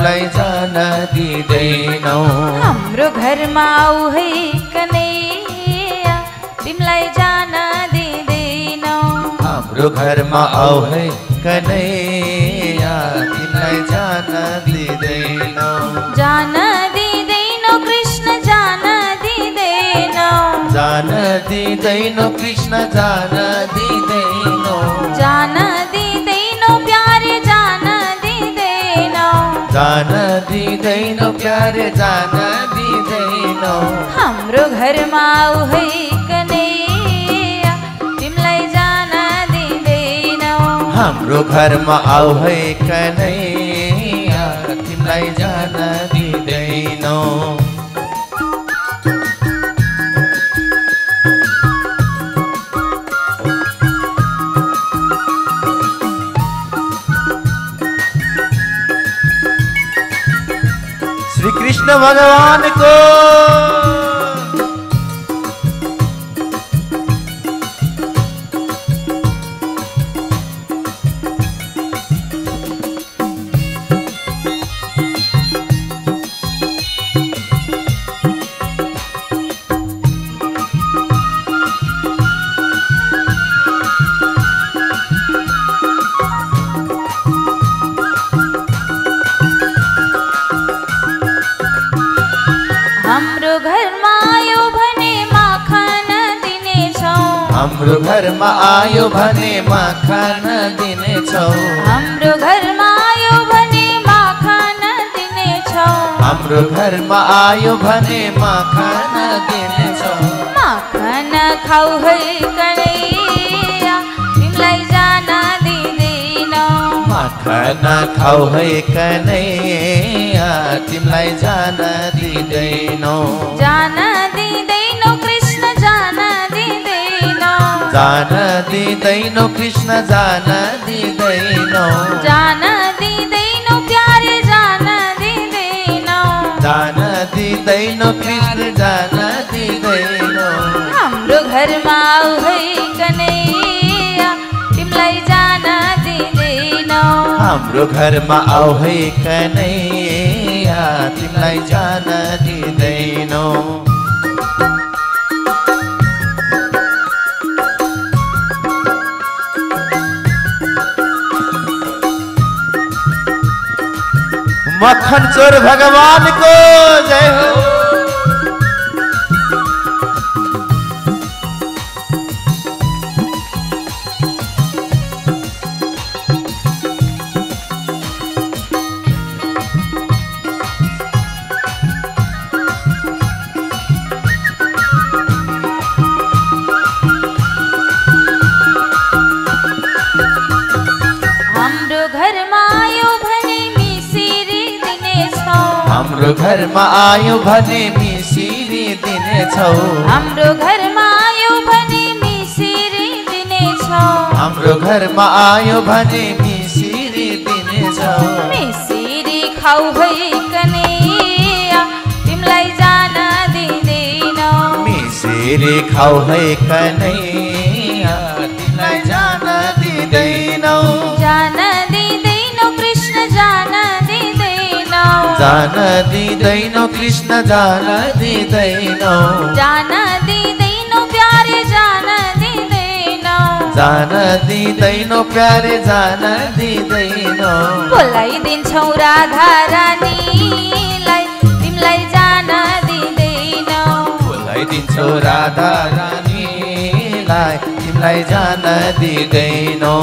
तिमीलाई जान दिँदैनौ हाम्रो घरमा आऊ है कनैया तिमीलाई जान दिँदैनौ हाम्रो घरमा आऊ है कन्हैया तिमीलाई जान दिँदैनौ जान दिँदैनौ कृष्ण जान दिँदैनौ जान दिँदैनौ कृष्ण जान दिँदैनौ जान दिँदैनौ प्यारे जान दिँदैनौ हाम्रो घरमा आऊ है कनैया तिमीलाई जान दिँदैनौ हाम्रो घरमा आऊ है कन्हैया तिमीलाई जान दिँदैनौ कृष्ण भगवान को। हाम्रो घरमा आयो भने माखन दिनेछौ। हाम्रो घरमा आयो भने माखन दिनेछौ। हाम्रो घरमा आयो भने माखन दिनेछौ। माखन खाऊ है कनैया तिमीलाई जान दिँदैनौ। माखन खाऊ है कन्हैया तिमीलाई जान दिँदैनौ। जान दिँदैनौ जान दिँदैनौ कृष्ण जान दिँदैनौ जान दिँदैनौ प्यारे जान दिँदैनौ जान दिँदैनौ कृष्ण जान दिँदैनौ हाम्रो घरमा आऊ है कनैया तिमीलाई जान दिँदैनौ हाम्रो घरमा आऊ है कन्हैया तिमीलाई जान दिँदैनौ मक्खन चोर भगवान को जय हो। हाम्रो घरमा आयो भने मिसिरी दिनेछौ हाम्रो घरमा आयो भने मिसिरी दिनेछौ हाम्रो घरमा आयो भने मिसिरी दिनेछौ मिसिरी खाऊ है कनैया तिमीलाई जान दिँदैनौ। मिसिरी खाऊ है कन्हैया। जान दिँदैनौ कृष्ण जान दिँदैनौ जान दिँदैनौ प्यारे जान दिँदैनौ जान दिँदैनौ प्यारे जान दिँदैनौ बोलाइदिन्छौ राधा रानीलाई तिमीलाई जान दिँदैनौ बोलाइदिन्छौ राधा रानीलाई तिमीलाई जान दिँदैनौ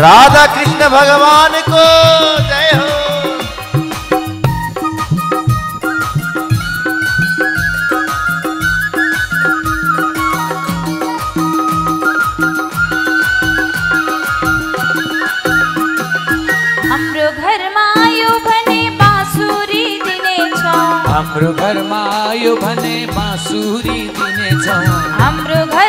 राधा कृष्ण भगवान को जय हो। हाम्रो घरमा आयो भने बाँसुरी दिनेछौ हाम्रो घरमा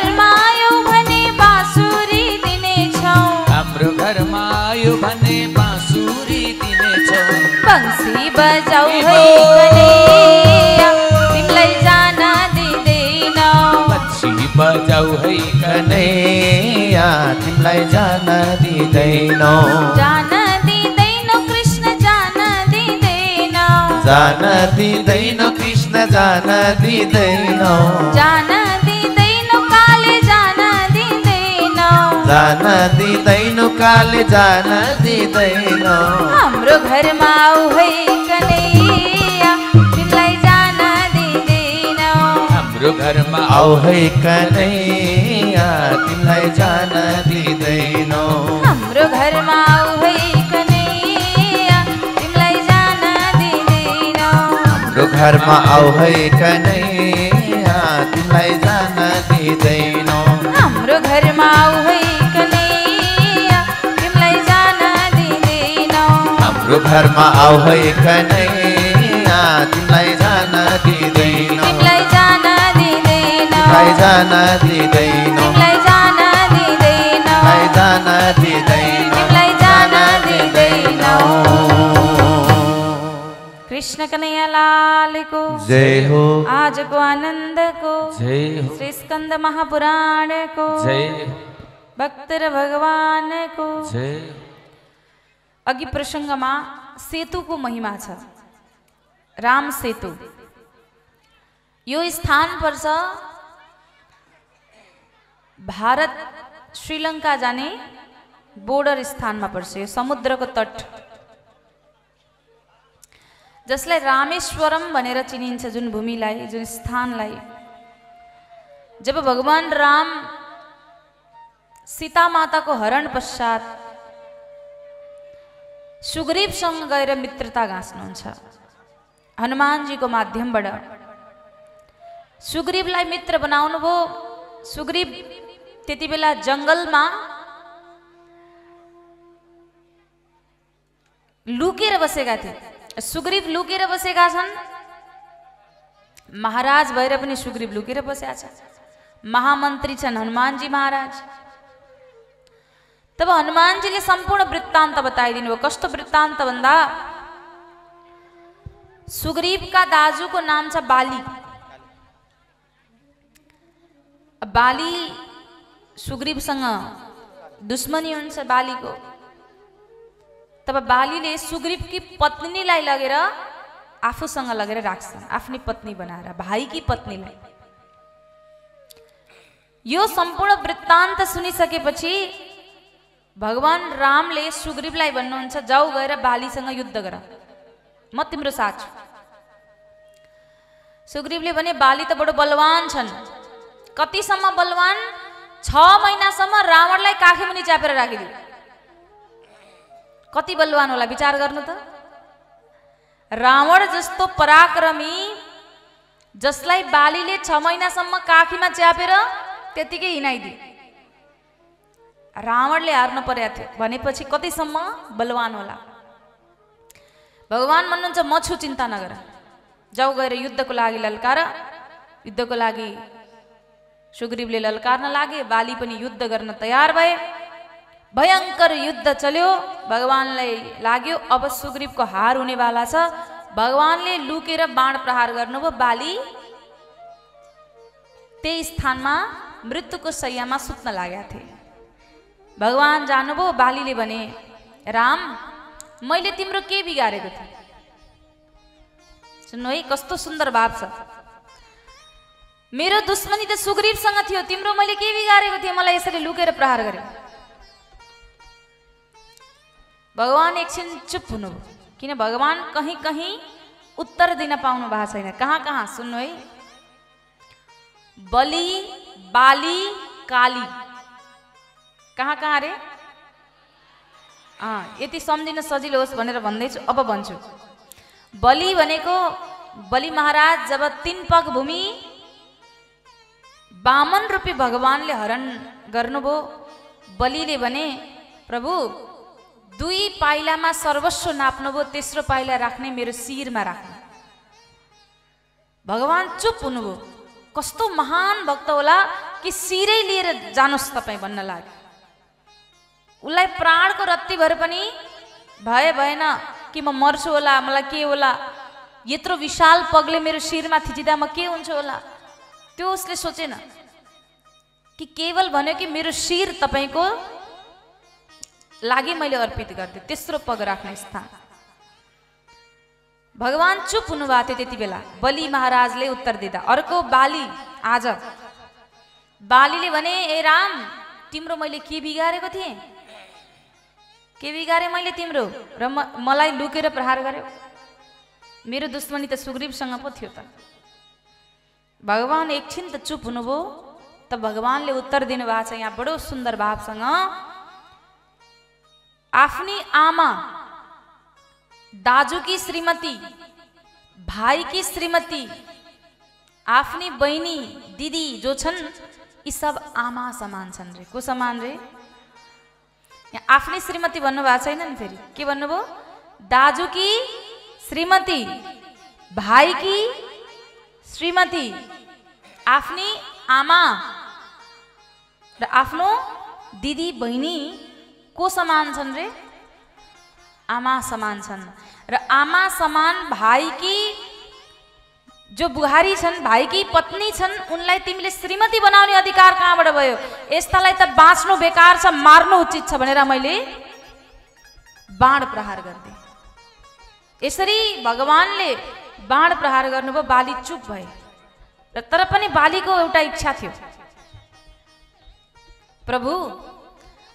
आयो भने बाँसुरी दिनेछौँ बंसी बजाउ है कन्हैया तिमीलाई जान दिँदैनौ बच्ची बजाउ है कन्हैया तिमीलाई जान दिँदैनौ जान दिँदैनौ कृष्ण जान दिँदैनौ जान दिँदैनौ कृष्ण जान दिँदैनौ जान जान दिँदैनौ काले जान दिँदैनौ हाम्रो घरमा आऊ है कन्हैया तिमीलाई जान दिँदैनौ हाम्रो घरमा आउ है कन्हैया तिमीलाई जान दिँदैनौ हाम्रो घरमा आऊ है कन्हैया तिमीलाई जान दिँदैनौ हाम्रो घरमा आउ है कन्हैया तिमीलाई जान दिँदैनौ हाम्रो घरमा आऊ है घरमा आउ है कन्हैया तिमीलाई जान दिँदैनौ। तिमीलाई जान दिँदैनौ। तिमीलाई जान दिँदैनौ। तिमीलाई जान दिँदैनौ। तिमीलाई जान दिँदैनौ। तिमीलाई जान दिँदैनौ। कृष्ण कन्हैया लालको जय हो। आजको को जय हो। श्री स्कन्द महापुराणको जय भक्त र भगवानको जय अघि प्रसङ्गमा सेतुको महिमा छ। राम सेतु। यो स्थान पर्छ भारत श्रीलङ्का जाने बोर्डर स्थानमा पर्छ। यो समुद्रको तट। जसलाई रामेश्वरम भनेर चिनिन्छ जुन भूमिलाई जुन स्थानलाई। जब भगवान राम सीता माताको हरण पश्चात सुग्रीवसँग गएर मित्रता गाँच्नुहुन्छ हनुमानजीको माध्यमबाट। सुग्रीवलाई मित्र बनाउनु भयो सुग्रीव त्यति बेला जङ्गलमा लुकेर बसेका थिए। सुग्रीव लुकेर बसेका छन्। महाराज भएर पनि सुग्रीव लुकेर बसेका छ महामन्त्री छन् हनुमानजी महाराज। तब हनुमानजीले सम्पूर्ण वृत्तान्त बताइदिनु भयो। कस्तो वृत्तान्त भन्दा सुग्रीवका दाजुको नाम छ बाली। बाली सुग्रीवसँग दुश्मनी हुन्छ बालीको। तब बालीले सुग्रीवकी पत्नीलाई लगेर आफूसँग लगेर राख्छन् आफ्नै पत्नी बनाएर भाइकी पत्नीलाई। यो सम्पूर्ण वृत्तान्त सुनिसकेपछि भगवान रामले सुग्रीवलाई भन्नुहुन्छ जाऊ गएर बालीसँग युद्ध गर। म तिम्रो साथ छु सुग्रीवले भने बाली त बडो बलवान छन्। कतिसम्म बलवान? छ महिनासम्म रावणलाई काखे मुनि च्यापेर राखिदियो। कति बलवान होला विचार गर्नु त? रावण जस्तो पराक्रमी जसलाई बालीले छ महिनासम्म काखीमा च्यापेर त्यतिकै हिँडाइदियो रावणले हार्न परेको थियो भनेपछि कतिसम्म बलवान होला भगवान् भन्नुहुन्छ म छु चिन्ता नगर जाऊ गएर युद्धको लागि ललकार युद्धको लागि सुग्रीवले ललकार्न लागे बाली पनि युद्ध गर्न तयार भए भयङ्कर युद्ध चल्यो भगवान्लाई लाग्यो अब सुग्रीवको हार हुनेवाला छ भगवान्ले लुकेर बाण प्रहार गर्नुभयो बाली त्यही स्थानमा मृत्युको सयमा सुत्न लागेका थिए भगवान् जानुभयो बालीले भने राम मैले तिम्रो के बिगारेको थिएँ। सुन्नु है कस्तो सुन्दर भाव छ। मेरो दुश्मनी त सुग्रीवसँग थियो तिम्रो मैले के बिगारेको थिएँ मलाई यसरी लुकेर प्रहार गर्यो भगवान् एकछिन चुप हुनुभयो। किन भगवान् कहीँ कहीँ उत्तर दिन पाउनु भएको छैन। कहाँ कहाँ? सुन्नु है। बलि बाली काली। कहाँ कहाँ रे अँ, यति सम्झिन सजिलो होस् भनेर भन्दैछु अब भन्छु। बलि भनेको बलि महाराज जब तिन पग भूमि बामन रूपी भगवानले हरण गर्नुभयो बलिले भने प्रभु दुई पाइलामा सर्वस्व नाप्नुभयो तेस्रो पाइला राख्ने मेरो शिरमा राख्नु। भगवान चुप हुनुभयो। कस्तो महान भक्त होला कि शिरै लिएर जानुहोस् तपाईँ भन्न लाग्यो। उसलाई प्राणको रत्ती भएर पनि भए भएन कि म मर्छु होला मलाई के होला? यत्रो विशाल पगले मेरो शिरमा थिचिँदा म के हुन्छ होला? त्यो उसले सोचेन कि केवल भन्यो कि मेरो शिर तपाईँको लागि मैले अर्पित गरिदिएँ। तेस्रो पग राख्ने स्थान। भगवान चुप हुनुभएको थियो त्यति बेला। बलि महाराजले उत्तर दिँदा अर्को बाली आज। बालीले भने ए राम तिम्रो मैले के बिगारेको थिएँ? के बिगारे मैले तिम्रो? र म मलाई लुकेर प्रहार गर्यो। मेरो दुश्मनी त सुग्रीवसँग पो थियो त। भगवान् एकछिन त चुप हुनुभयो त भगवान्ले उत्तर दिनुभएको छ यहाँ बडो सुन्दर भावसँग। आफ्नी आमा दाजुकी श्रीमती भाइकी श्रीमती आफ्नी बहिनी दिदी जो छन् यी सब आमा समान छन् रे। को समान रे? यहाँ आफ्नै श्रीमती भन्नुभएको छैन नि फेरि? के भन्नुभयो? दाजुकी श्रीमती? भाइकी श्रीमती? आफ्नी आमा? र आफ्नो दिदी बहिनी को समान छन् रे? आमा समान छन्। र आमा समान भाइकी जो बुहारी छन् भाइकी पत्नी छन् उनलाई तिमीले श्रीमती बनाउने अधिकार कहाँबाट भयो? यस्तालाई त बाँच्नु बेकार छ मार्नु उचित छ भनेर मैले बाण प्रहार गरिदिएँ यसरी भगवानले बाण प्रहार गर्नुभयो बाली चुप भए। र तर पनि बालीको एउटा इच्छा थियो। प्रभु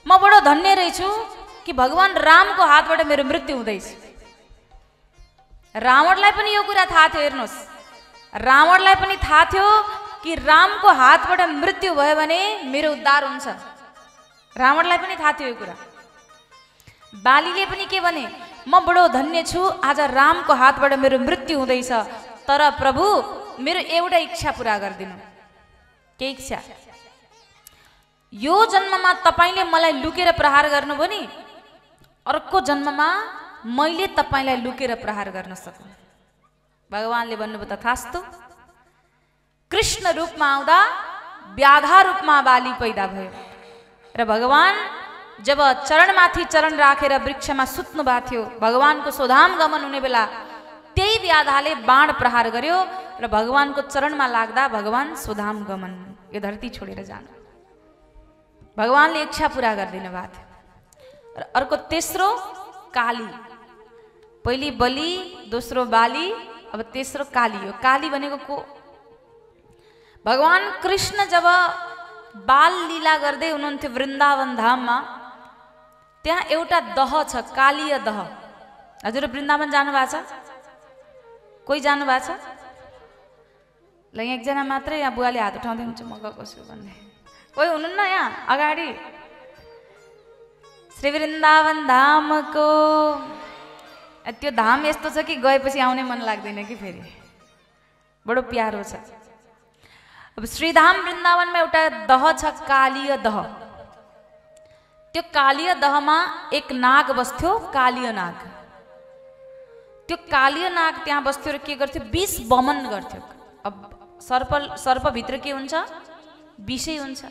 म बडो धन्य रहेछु कि भगवान् रामको हातबाट मेरो मृत्यु हुँदैछ। रावणलाई पनि यो कुरा थाहा थियो हेर्नुहोस्। रावणलाई पनि थाहा थियो कि रामको हातबाट मृत्यु भयो भने मेरो उद्धार हुन्छ। रावणलाई पनि थाहा थियो यो कुरा। बालीले पनि के भने म बडो धन्य छु आज रामको हातबाट मेरो मृत्यु हुँदैछ तर प्रभु मेरो एउटा इच्छा पुरा गरिदिनु। के इच्छा? यो जन्ममा तपाईँले मलाई लुकेर प्रहार गर्नुभयो नि। अर्को जन्ममा मैले तपाईँलाई लुकेर प्रहार गर्न सकौँ। भगवान्ले भन्नुभयो तथास्तु कृष्ण रूपमा आउँदा व्याधा रूपमा बाली पैदा भयो। र भगवान् जब चरणमाथि चरण राखेर वृक्षमा सुत्नु भएको थियो भगवान्को सोधाम गमन हुने बेला त्यही व्याधाले बाण प्रहार गर्यो र भगवान्को चरणमा लाग्दा भगवान् सोधाम गमन यो धरती छोडेर जानु। भगवान्ले इच्छा पुरा गरिदिनु भएको थियो। र अर्को तेस्रो काली पहिली बलि दोस्रो बाली अब तेस्रो काली हो। काली भनेको को? भगवान् कृष्ण जब बाल लीला गर्दै हुनुहुन्थ्यो वृन्दावन धाममा त्यहाँ एउटा दह छ कालीय दह। हजुर वृन्दावन जानुभएको छ? कोही जानुभएको छ? ल यहाँ एकजना मात्रै यहाँ बुवाले हात उठाउँदै हुन्छ म गएको छु भन्ने। कोही हुनुहुन्न यहाँ अगाडि। श्री वृन्दावन धामको त्यो धाम यस्तो छ कि गएपछि आउने मन लाग्दैन कि फेरि? बडो प्यारो छ। अब श्रीधाम वृन्दावनमा एउटा दह छ कालीय दह। त्यो कालीय दहमा एक नाग बस्थ्यो कालीय नाग। त्यो कालीय नाग त्यहाँ बस्थ्यो र के गर्थ्यो? विष बमन गर्थ्यो। अब सर्प सर्पभित्र के हुन्छ? विषै हुन्छ।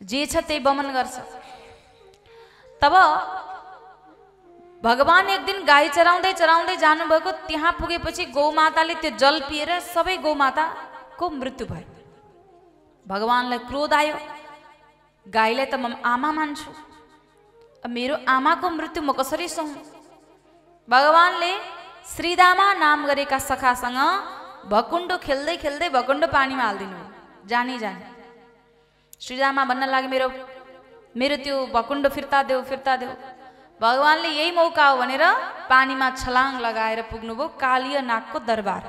जे छ त्यही बमन गर्छ। तब भगवान् एक दिन गाई चराउँदै चराउँदै जानुभएको त्यहाँ पुगेपछि गौमाताले त्यो जल पिएर सबै गौमाताको मृत्यु भयो? भगवान्लाई क्रोध आयो। गाईलाई त म आमा मान्छु। मेरो आमाको मृत्यु म कसरी सहँ? भगवान्ले श्रीदामा नाम गरेका सखासँग भकुण्डो खेल्दै खेल्दै भकुण्डो पानीमा हालिदिनु। जानी जानी। श्रीदामा भन्न लाग्यो मेरो मेरो त्यो भकुण्डो फिर्ता देऊ फिर्ता देऊ। भगवान्ले यही मौका हो भनेर पानीमा छलाङ लगाएर पुग्नुभयो कालीय नागको दरबार।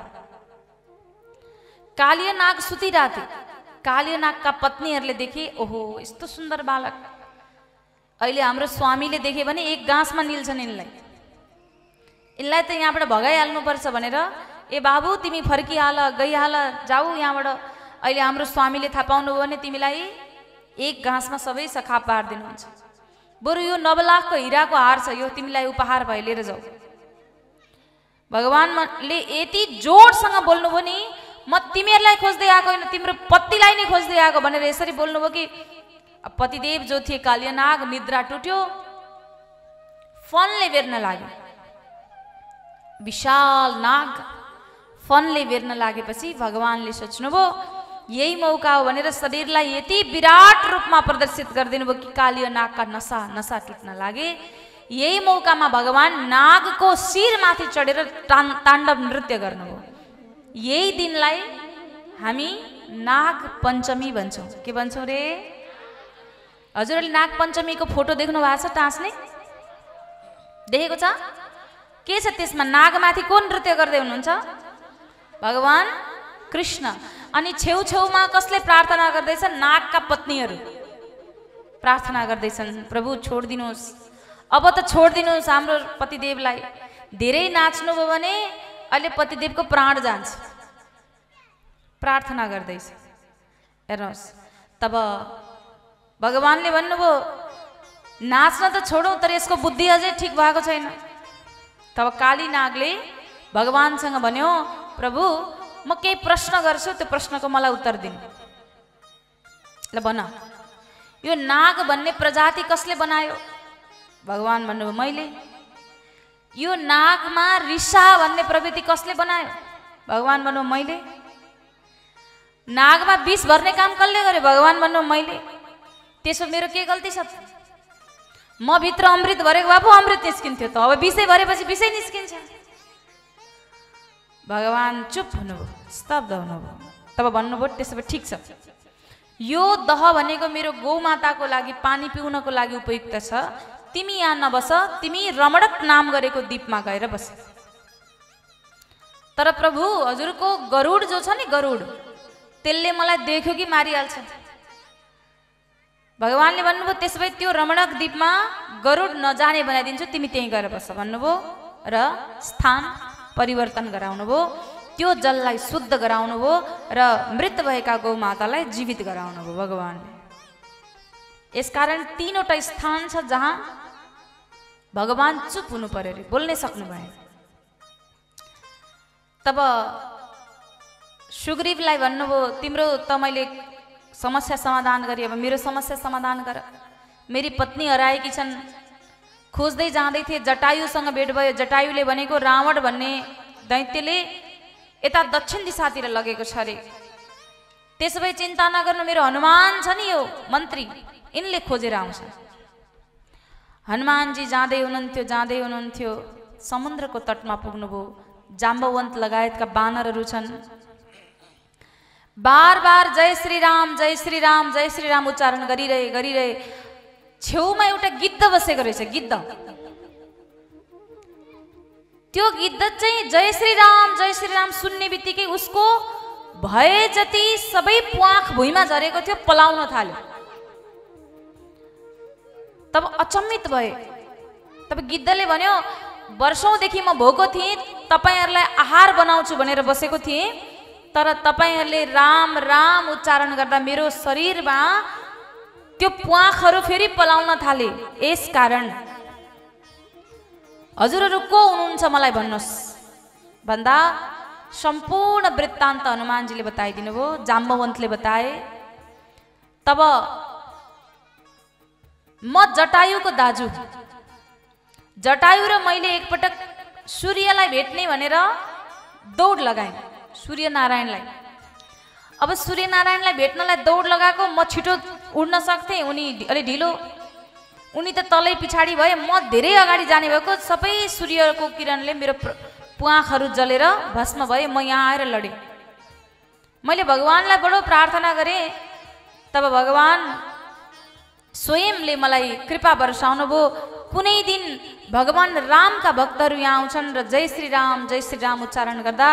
कालीय नाग सुतिरहेको थियो कालीय नागका पत्नीहरूले देखे ओहो यस्तो सुन्दर बालक। अहिले हाम्रो स्वामीले देख्यो भने एक गाँसमा निल्छन् यिनलाई। यिनलाई त यहाँबाट भगाइहाल्नुपर्छ भनेर ए बाबु तिमी फर्किहाल गइहाल जाऊ यहाँबाट। अहिले हाम्रो स्वामीले थाहा पाउनुभयो भने तिमीलाई एक घाँसमा सबै सखा पारिदिनुहुन्छ। बरु यो नवलाखको हिराको हार छ यो तिमीलाई उपहार भए लिएर जाऊ। भगवान्ले यति जोडसँग बोल्नुभयो नि म तिमीहरूलाई खोज्दै आएको होइन तिम्रो पतिलाई नै खोज्दै आएको भनेर यसरी बोल्नुभयो कि पतिदेव जो थिए कालियनाग निद्रा टुट्यो। फनले बेर्न लाग्यो। विशाल नाग फनले बेर्न लागेपछि भगवान्ले सोच्नुभयो यही मौका हो भनेर शरीरलाई यति विराट रूपमा प्रदर्शित गरिदिनु भयो कि कालियो नागका नसा नसा टुट्न लागे। यही मौकामा भगवान् नागको शिरमाथि चढेर टान ताण्डव नृत्य गर्नुभयो यही दिनलाई हामी नाग पञ्चमी भन्छौँ। के भन्छौँ रे? हजुरहरूले नाग पञ्चमीको फोटो देख्नु भएको छ टाँस्ने। देखेको छ? के छ त्यसमा? नागमाथि को नृत्य गर्दै हुनुहुन्छ? भगवान् कृष्ण। अनि छेउछेउमा कसले प्रार्थना गर्दैछ नागका पत्नीहरू। प्रार्थना गर्दैछन् प्रभु छोडिदिनुहोस्। अब त छोडिदिनुहोस् हाम्रो पतिदेवलाई। धेरै नाच्नुभयो भने अहिले पतिदेवको प्राण जान्छ। प्रार्थना गर्दैछ। हेर्नुहोस् तब भगवान्ले भन्नुभयो नाच्न त छोडौँ तर यसको बुद्धि अझै ठिक भएको छैन। तब काली नागले भगवान्सँग भन्यो प्रभु म केही प्रश्न गर्छु त्यो प्रश्नको मलाई उत्तर दिनु ल भन यो नाग भन्ने प्रजाति कसले बनायो? भगवान् भन्नुभयो मैले. यो नागमा रिसा भन्ने प्रवृत्ति कसले बनायो? भगवान् भन्नु मैले. नागमा विष भर्ने काम कसले गर्यो? भगवान् भन्नु मैले. त्यसो मेरो के गल्ती छ? म भित्र अमृत भरेको भए अमृत निस्किन्थ्यो त? अब विषय भरेपछि विषय निस्किन्छ। भगवान् चुप हुनुभयो स्तब्ध हुनुभयो। तब भन्नुभयो त्यसो भए ठिक छ। यो दह भनेको मेरो गौमाताको लागि पानी पिउनको लागि उपयुक्त छ। तिमी यहाँ नबस तिमी रमणक नाम गरेको द्वीपमा गएर बस। तर प्रभु हजुरको गरुड जो छ नि गरुड त्यसले मलाई देख्यो कि मारिहाल्छ। भगवान्ले भन्नुभयो त्यसो भए त्यो रमणक द्वीपमा गरुड नजाने बनाइदिन्छु तिमी त्यहीँ गएर बस। भन्नुभयो र स्थान परिवर्तन गराउनुभयो त्यो जललाई शुद्ध गराउनुभयो र मृत भएका गौमातालाई जीवित गराउनुभयो भगवान्ले यसकारण तिनवटा स्थान छ जहाँ भगवान् चुप हुनु पर्यो अरे बोल्नै सक्नु भएन। तब सुग्रीवलाई भन्नुभयो तिम्रो त मैले समस्या समाधान गरेँ अब मेरो समस्या समाधान गर। मेरी पत्नी हराएकी छन्। खोज्दै जाँदै थिए जटायुसँग भेट भयो। जटायुले भनेको रावण भन्ने दैत्यले यता दक्षिण दिशातिर लगेको छ अरे। त्यसो भए चिन्ता नगर्नु मेरो हनुमान छ नि यो मन्त्री। यिनले खोजेर आउँछ। हनुमानजी जाँदै हुनुहुन्थ्यो जाँदै हुनुहुन्थ्यो। समुद्रको तटमा पुग्नुभयो। जाम्बवन्त लगायतका बानरहरू छन्। बार बार जय श्री राम जय श्री राम जय श्री राम उच्चारण गरिरहे गरिरहे। छेउमा एउटा गिद्ध बसेको रहेछ गिद्ध। त्यो गिद्ध चाहिँ जय श्री राम जय श्री राम सुन्ने बित्तिकै उसको भए जति सबै प्वाख भुइँमा झरेको थियो पलाउन थाल्यो। तब अचम्मित भए। तब गिद्धले भन्यो वर्षौँदेखि म भोको थिएँ तपाईँहरूलाई आहार बनाउँछु भनेर बसेको थिएँ तर तपाईँहरूले राम राम उच्चारण गर्दा मेरो शरीरमा त्यो प्वाखहरू फेरि पलाउन थाले। यस कारण। हजुरहरू को हुनुहुन्छ मलाई भन्नुहोस्? भन्दा सम्पूर्ण वृत्तान्त हनुमानजीले बताइदिनु भयो जाम्बवन्तले बताए। तब म जटायुको दाजु। जटायु र मैले एकपटक सूर्यलाई भेट्ने भनेर दौड लगाएँ सूर्यनारायणलाई। अब सूर्यनारायणलाई भेट्नलाई दौड लगाएको म छिटो उड्न सक्थेँ। उनी अलि ढिलो। उनी त तलै पछाडि भए म धेरै अगाडि जाने भएको। सबै सूर्यको किरणले मेरो प्वाखहरू जलेर भस्म भए म यहाँ आएर लडेँ। मैले भगवान्लाई बडो प्रार्थना गरेँ। तब भगवान् स्वयंले मलाई कृपा वर्षाउनु भयो कुनै दिन भगवान् रामका भक्तहरू यहाँ आउँछन् र जय श्री राम जय श्री राम उच्चारण गर्दा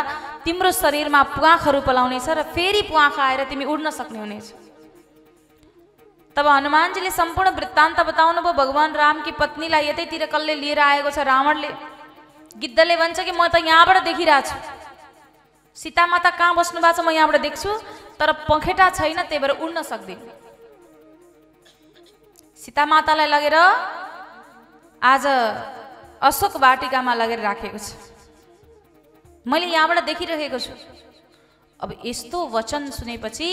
तिम्रो शरीरमा प्वाखहरू पलाउनेछ र फेरि प्वाख आएर तिमी उड्न सक्ने हुनेछ। तब हनुमानजीले सम्पूर्ण वृत्तान्त बताउनु भयो भगवान् रामकी पत्नीलाई यतैतिर कसले लिएर आएको छ रावणले। गिद्धले भन्छ कि म त यहाँबाट देखिरहेको छु। सीता माता कहाँ बस्नु भएको छ म यहाँबाट देख्छु। तर पखेटा छैन त्यही भएर उड्न सक्दिनँ। सीता मातालाई लगेर आज अशोक वाटिकामा लगेर राखेको छ। मैले यहाँबाट देखिरहेको छु। अब यस्तो वचन सुनेपछि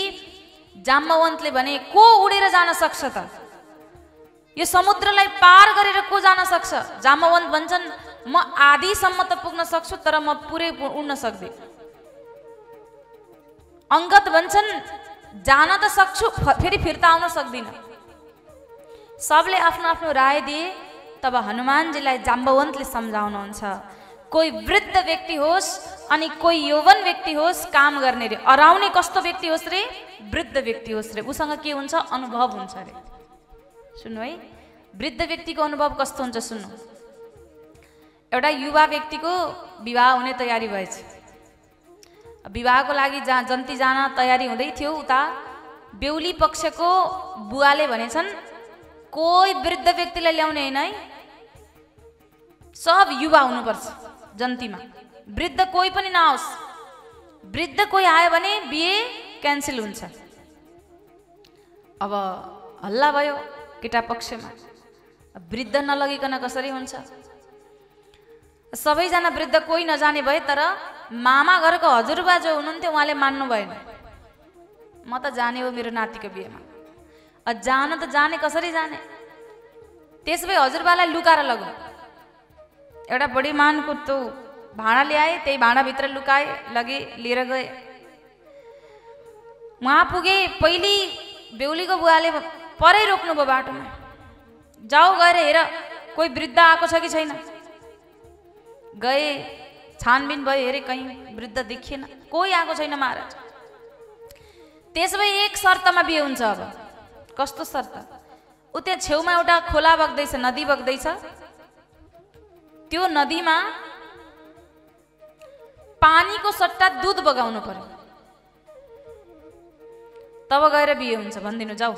जाम्बवन्तले भने को उडेर जान सक्छ त? यो समुद्रलाई पार गरेर को जान सक्छ? जाम्बवन्त भन्छन् म आधीसम्म त पुग्न सक्छु तर म पुरै उड्न सक्दिनँ। अङ्गत भन्छन् जान त सक्छु फेरि फिर्ता आउन सक्दिनँ। सबले आफ्नो आफ्नो राय दिए तब हनुमानजीलाई जाम्बवन्तले सम्झाउनुहुन्छ। कोही वृद्ध व्यक्ति होस् अनि कोही यौवन व्यक्ति होस् काम गर्ने रे। अराउने कस्तो व्यक्ति होस् रे? वृद्ध व्यक्ति होस् रे। उसँग के हुन्छ? अनुभव हुन्छ रे। सुन्नु है। वृद्ध व्यक्तिको अनुभव कस्तो हुन्छ सुन्नु। एउटा युवा व्यक्तिको विवाह हुने तयारी भएछ। विवाहको लागि जहाँ जन्ती जान तयारी हुँदै थियो उता। बेहुली पक्षको बुवाले भनेछन् कोही वृद्ध व्यक्तिलाई ल्याउने होइन है। सब युवा हुनुपर्छ जन्तीमा। वृद्ध कोही पनि नआओस्। वृद्ध कोही आयो भने बिहे क्यान्सल हुन्छ। अब हल्ला भयो केटा पक्षमा। वृद्ध नलगिकन कसरी हुन्छ? सबैजना वृद्ध कोही नजाने भए तर मामा घरको हजुरबा जो हुनुहुन्थ्यो उहाँले मान्नु भएन। म त जाने हो मेरो नातिको बिहेमा। जान त जाने कसरी जाने? त्यसो भए हजुरबालाई लुकाएर लगौँ। एउटा बडी मानको त्यो भाँडा ल्याए त्यही भाँडाभित्र लुकाए लगे लिएर गए। उहाँ पुगे पहिले बेहुलीको बुवाले परै रोक्नुभयो बाटोमा। जाऊ गएर हेर कोही वृद्ध आएको छ कि छैन? गए छानबिन भयो हेरे कहीँ वृद्ध देखिएन। कोही आएको छैन महाराज। त्यसो भए एक शर्तमा बिहे हुन्छ अब। कस्तो शर्त? ऊ त्यहाँ छेउमा एउटा खोला बग्दैछ नदी बग्दैछ। त्यो नदीमा पानीको सट्टा दुध बगाउनु पर्यो। तब गएर बिहे हुन्छ भनिदिनु जाऊ।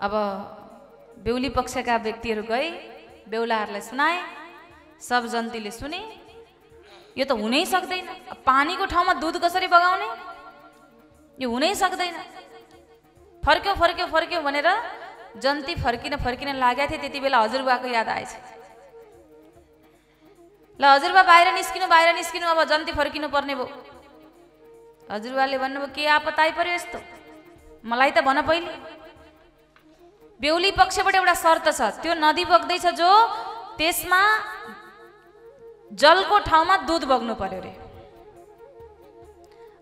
अब बेहुली पक्षका व्यक्तिहरू गए बेहुलाहरूलाई सुनाए सब जन्तीले सुने यो त हुनै सक्दैन। पानीको ठाउँमा दुध कसरी बगाउने? यो हुनै सक्दैन। फर्क्यो फर्क्यो फर्क्यो भनेर जन्ती फर्किन फर्किन लागेको थिए त्यति बेला हजुरबाको याद आएछ। ल हजुरबा बाहिर निस्किनु बाहिर निस्किनु अब जन्ती फर्किनु पर्ने भयो। हजुरबाले भन्नुभयो के आपत आइपर्यो यस्तो? मलाई त भन पहिले। बेहुली पक्षबाट एउटा शर्त छ। त्यो नदी बग्दैछ जो त्यसमा जलको ठाउँमा दुध बग्नु पर्यो रे।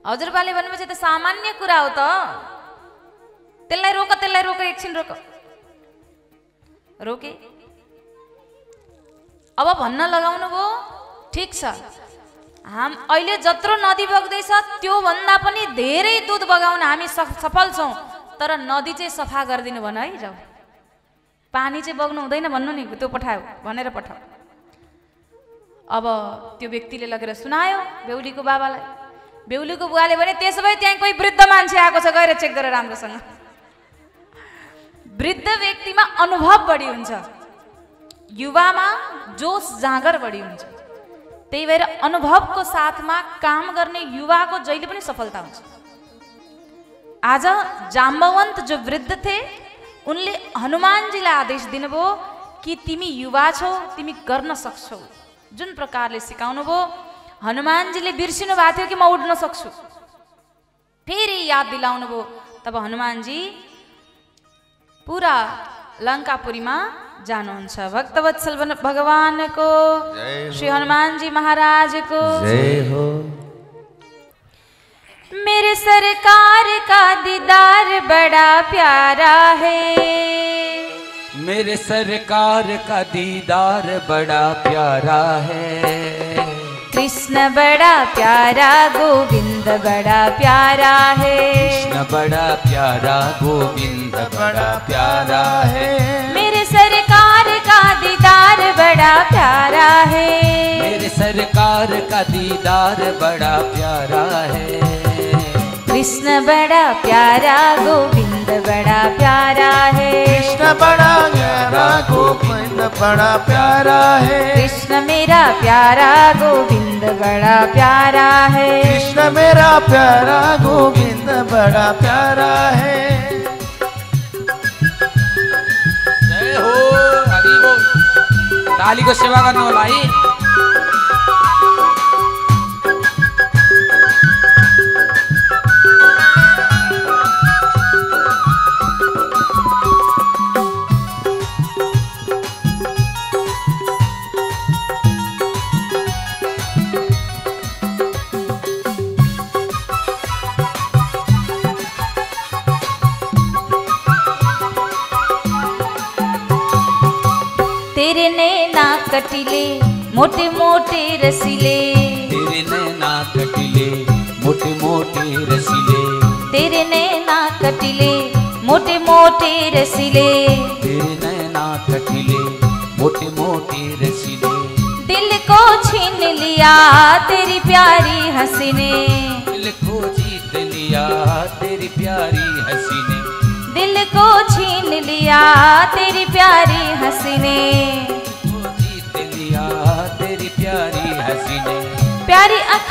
हजुरबाले भन्नुभयो त सामान्य कुरा हो त। त्यसलाई रोक त्यसलाई रोक एकछिन रोक। रोके? अब भन्न लगाउनु भयो? ठिक छ। हाम अहिले जत्रो नदी बग्दैछ त्योभन्दा पनि धेरै दुध बगाउन हामी सफ- सफल छौँ। तर नदी चाहिँ सफा गरिदिनु भन है जाऊ। पानी चाहिँ बग्नु हुँदैन भन्नु नि त्यो पठायो भनेर पठाऊ। अब त्यो व्यक्तिले लगेर सुनायो बेहुलीको बाबालाई। बेहुलीको बुवाले भने त्यसो भए त्यहाँ कोही वृद्ध मान्छे आएको छ गएर चेक गरेर राम्रोसँग। वृद्ध व्यक्तिमा अनुभव बढी हुन्छ। युवामा जोस जाँगर बढी हुन्छ त्यही भएर अनुभवको साथमा काम गर्ने युवाको जहिले पनि सफलता हुन्छ आज जाम्बवन्त जो वृद्ध थिए उनले हनुमानजीलाई आदेश दिनुभयो कि तिमी युवा छौ तिमी गर्न सक्छौ जुन प्रकारले सिकाउनु भयो हनुमानजीले बिर्सिनु भएको थियो कि म उड्न सक्छु फेरि याद दिलाउनु भयो तब हनुमानजी पुरा लङ्कापुरीमा जानुहुन्छ भक्तवत्सल भगवान को श्री हनुमानजी महाराजको जय हो। मेरे सरकार का दीदार बड़ा प्यारा है। मेरे सरकार का दीदार बड़ा प्यारा है। कृष्ण बड़ा प्यारा गोविंद बड़ा प्यारा है। कृष्ण बड़ा प्यारा गोविंद बड़ा प्यारा है। बड़ा प्यारा है। मेरे सरकार का दीदार बड़ा प्यारा है। कृष्ण बड़ा प्यारा गोविंद बड़ा प्यारा है। कृष्ण बड़ा प्यारा गोविंद बड़ा प्यारा है। कृष्ण मेरा प्यारा गोविंद बड़ा प्यारा है। कृष्ण मेरा प्यारा गोविंद बड़ा प्यारा है। बोल ताली को सेवा करने वाला ही। तेरे नैना कटिले मोटे मोटे रसीले। तेरे नैना कटिले मोटे मोटे रसीले। तेरे नैना कटिले मोटे मोटे रसीले। तेरे नैना कटिले मोटे मोटे रसीले। दिल को छीन लिया तेरी प्यारी हँसी ने दिल को जीत लिया तेरी प्यारी हँसी ने दिल को छीन लिया तेरी प्यारी हँसी ने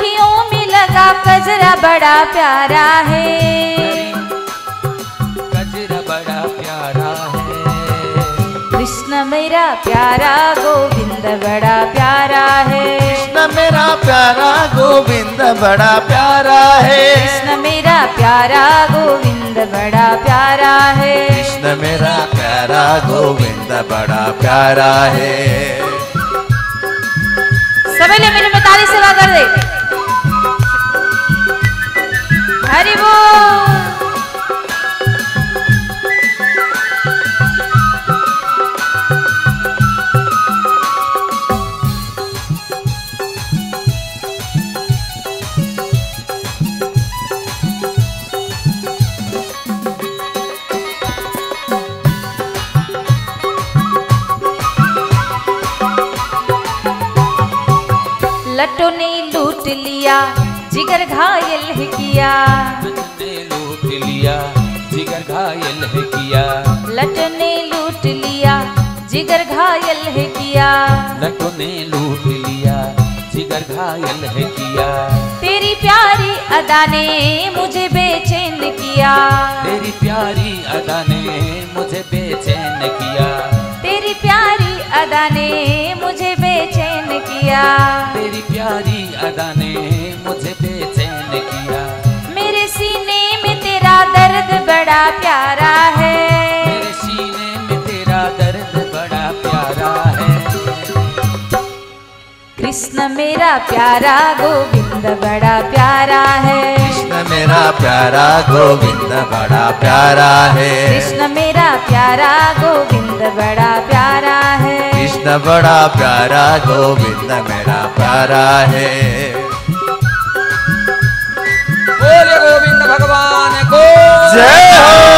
अखियों में लगा कजरा बड़ा प्यारा है। कजरा बड़ा प्यारा है। कृष्ण मेरा प्यारा गोविंद बड़ा प्यारा है। कृष्ण मेरा प्यारा गोविंद बड़ा प्यारा है। कृष्ण मेरा प्यारा गोविंद बड़ा प्यारा है। कृष्ण मेरा प्यारा गोविंद बड़ा प्यारा है। सबेले मेरे में ताली सेवा कर दे। लिया जिगर घायल है किया। ने लूट लिया जिगर घायल है किया। लट ने लूट लिया जिगर घायल है किया। लटो ने लूट लिया जिगर घायल है किया। तेरी प्यारी अदा ने मुझे बेचैन किया। तेरी प्यारी अदा ने मुझे बेचैन किया। तेरी प्यारी अदा ने किया। तेरी प्यारी अदा ने मुझे बेचैन किया। मेरे सीने में तेरा दर्द बड़ा प्यारा है। मेरे सीने में तेरा दर्द बड़ा प्यारा है। कृष्ण मेरा प्यारा गोविंद बड़ा प्यारा है। कृष्ण मेरा प्यारा गोविंद बड़ा प्यारा है। कृष्ण मेरा प्यारा गोविंद बड़ा प्यारा कृष्ण बड़ा प्यारा गोविंद मेरा प्यारा है। बोले गोविंद भगवान को। जय हो।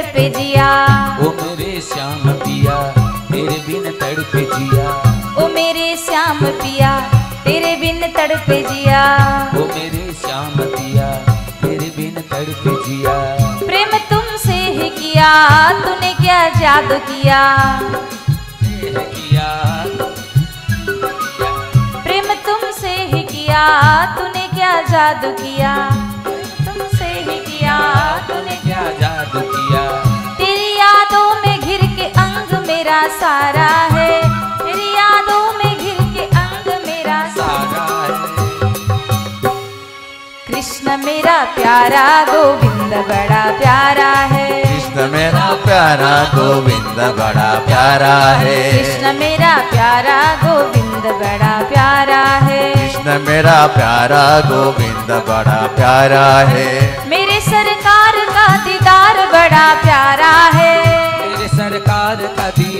तड़पे जिया। ओ मेरे श्याम पिया तेरे बिन तड़पे जिया। ओ मेरे श्याम पिया तेरे बिन तड़पे जिया। ओ मेरे श्याम पिया तेरे बिन तड़पे जिया। प्रेम तुमसे ही किया तूने क्या जादू किया प्रेम तुमसे ही किया तूने क्या जादू किया? तुमसे ही किया तूने क्या जादू किया? सारा है। तेरी यादों में घिर के अंग मेरा सारा है। कृष्ण मेरा प्यारा गोविंद बड़ा प्यारा है। कृष्ण कृष्ण मेरा प्यारा गोविंद बड़ा प्यारा है। कृष्ण मेरा प्यारा गोविंद बड़ा प्यारा है। कृष्ण मेरा प्यारा गोविंद बड़ा प्यारा है। मेरे सरकार का दीदार बड़ा प्यारा है। मेरे सरकार का दीदार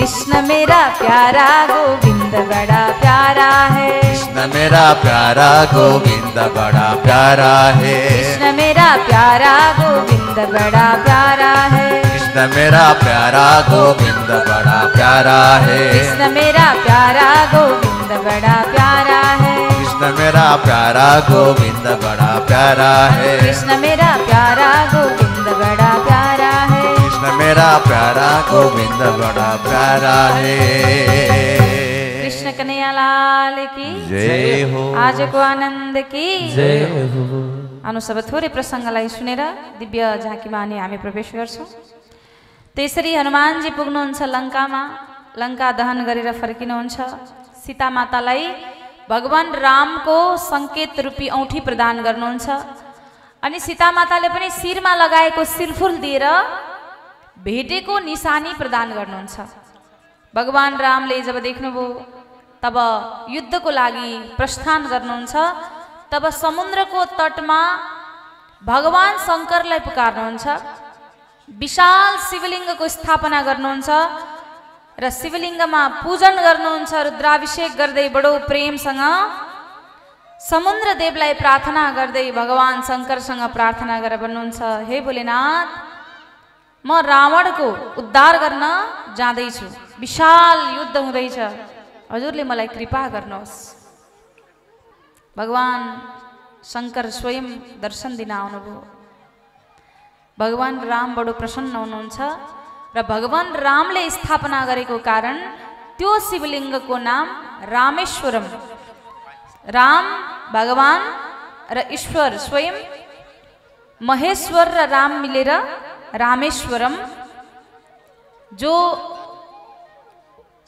कृष्ण मेरा प्यारा गोविंद बड़ा प्यारा है। कृष्ण मेरा प्यारा गोविंद बड़ा प्यारा है। कृष्ण मेरा प्यारा गोविंद बड़ा प्यारा है। कृष्ण मेरा प्यारा गोविंद बड़ा प्यारा है। कृष्ण मेरा प्यारा गोविंद बड़ा प्यारा है। कृष्ण मेरा प्यारा गोविंद बड़ा प्यारा है। कृष्ण मेरा प्यारा गोविंद बड़ा प्यारा है। कृष्ण मेरा प्यारा गोविंद बड़ा प्यारा है। कृष्ण कन्हैया लाल की जय हो। आजको आनन्द की। जय हो। आउनु सब थोरै प्रसङ्गलाई सुनेर दिव्य झाँकीमा अनि हामी प्रवेश गर्छौँ त्यसरी हनुमानजी पुग्नुहुन्छ लङ्कामा लङ्का दहन गरेर फर्किनुहुन्छ सीता मातालाई भगवान् रामको सङ्केत रूपी औँठी प्रदान गर्नुहुन्छ अनि सीता माताले पनि शिरमा लगाएको सिलफुल दिएर भेटेको निशानी प्रदान गर्नुहुन्छ। भगवान् रामले जब देख्नुभयो तब युद्धको लागि प्रस्थान गर्नुहुन्छ तब समुद्रको तटमा भगवान् शङ्करलाई पुकार्नुहुन्छ विशाल शिवलिङ्गको स्थापना गर्नुहुन्छ र शिवलिङ्गमा पूजन गर्नुहुन्छ रुद्राभिषेक गर्दै बडो प्रेमसँग समुद्र देवलाई प्रार्थना गर्दै भगवान् शङ्करसँग प्रार्थना गरेर भन्नुहुन्छ हे भोलेनाथ म रावणको उद्धार गर्न जाँदैछु। विशाल युद्ध हुँदैछ। हजुरले मलाई कृपा गर्नुहोस्। भगवान् शङ्कर स्वयं दर्शन दिन आउनुभयो। भगवान् राम बडो प्रसन्न हुनुहुन्छ र भगवान् रामले स्थापना गरेको कारण त्यो शिवलिङ्गको नाम रामेश्वरम। राम भगवान् र ईश्वर स्वयं महेश्वर र राम मिलेर रामेश्वरम जो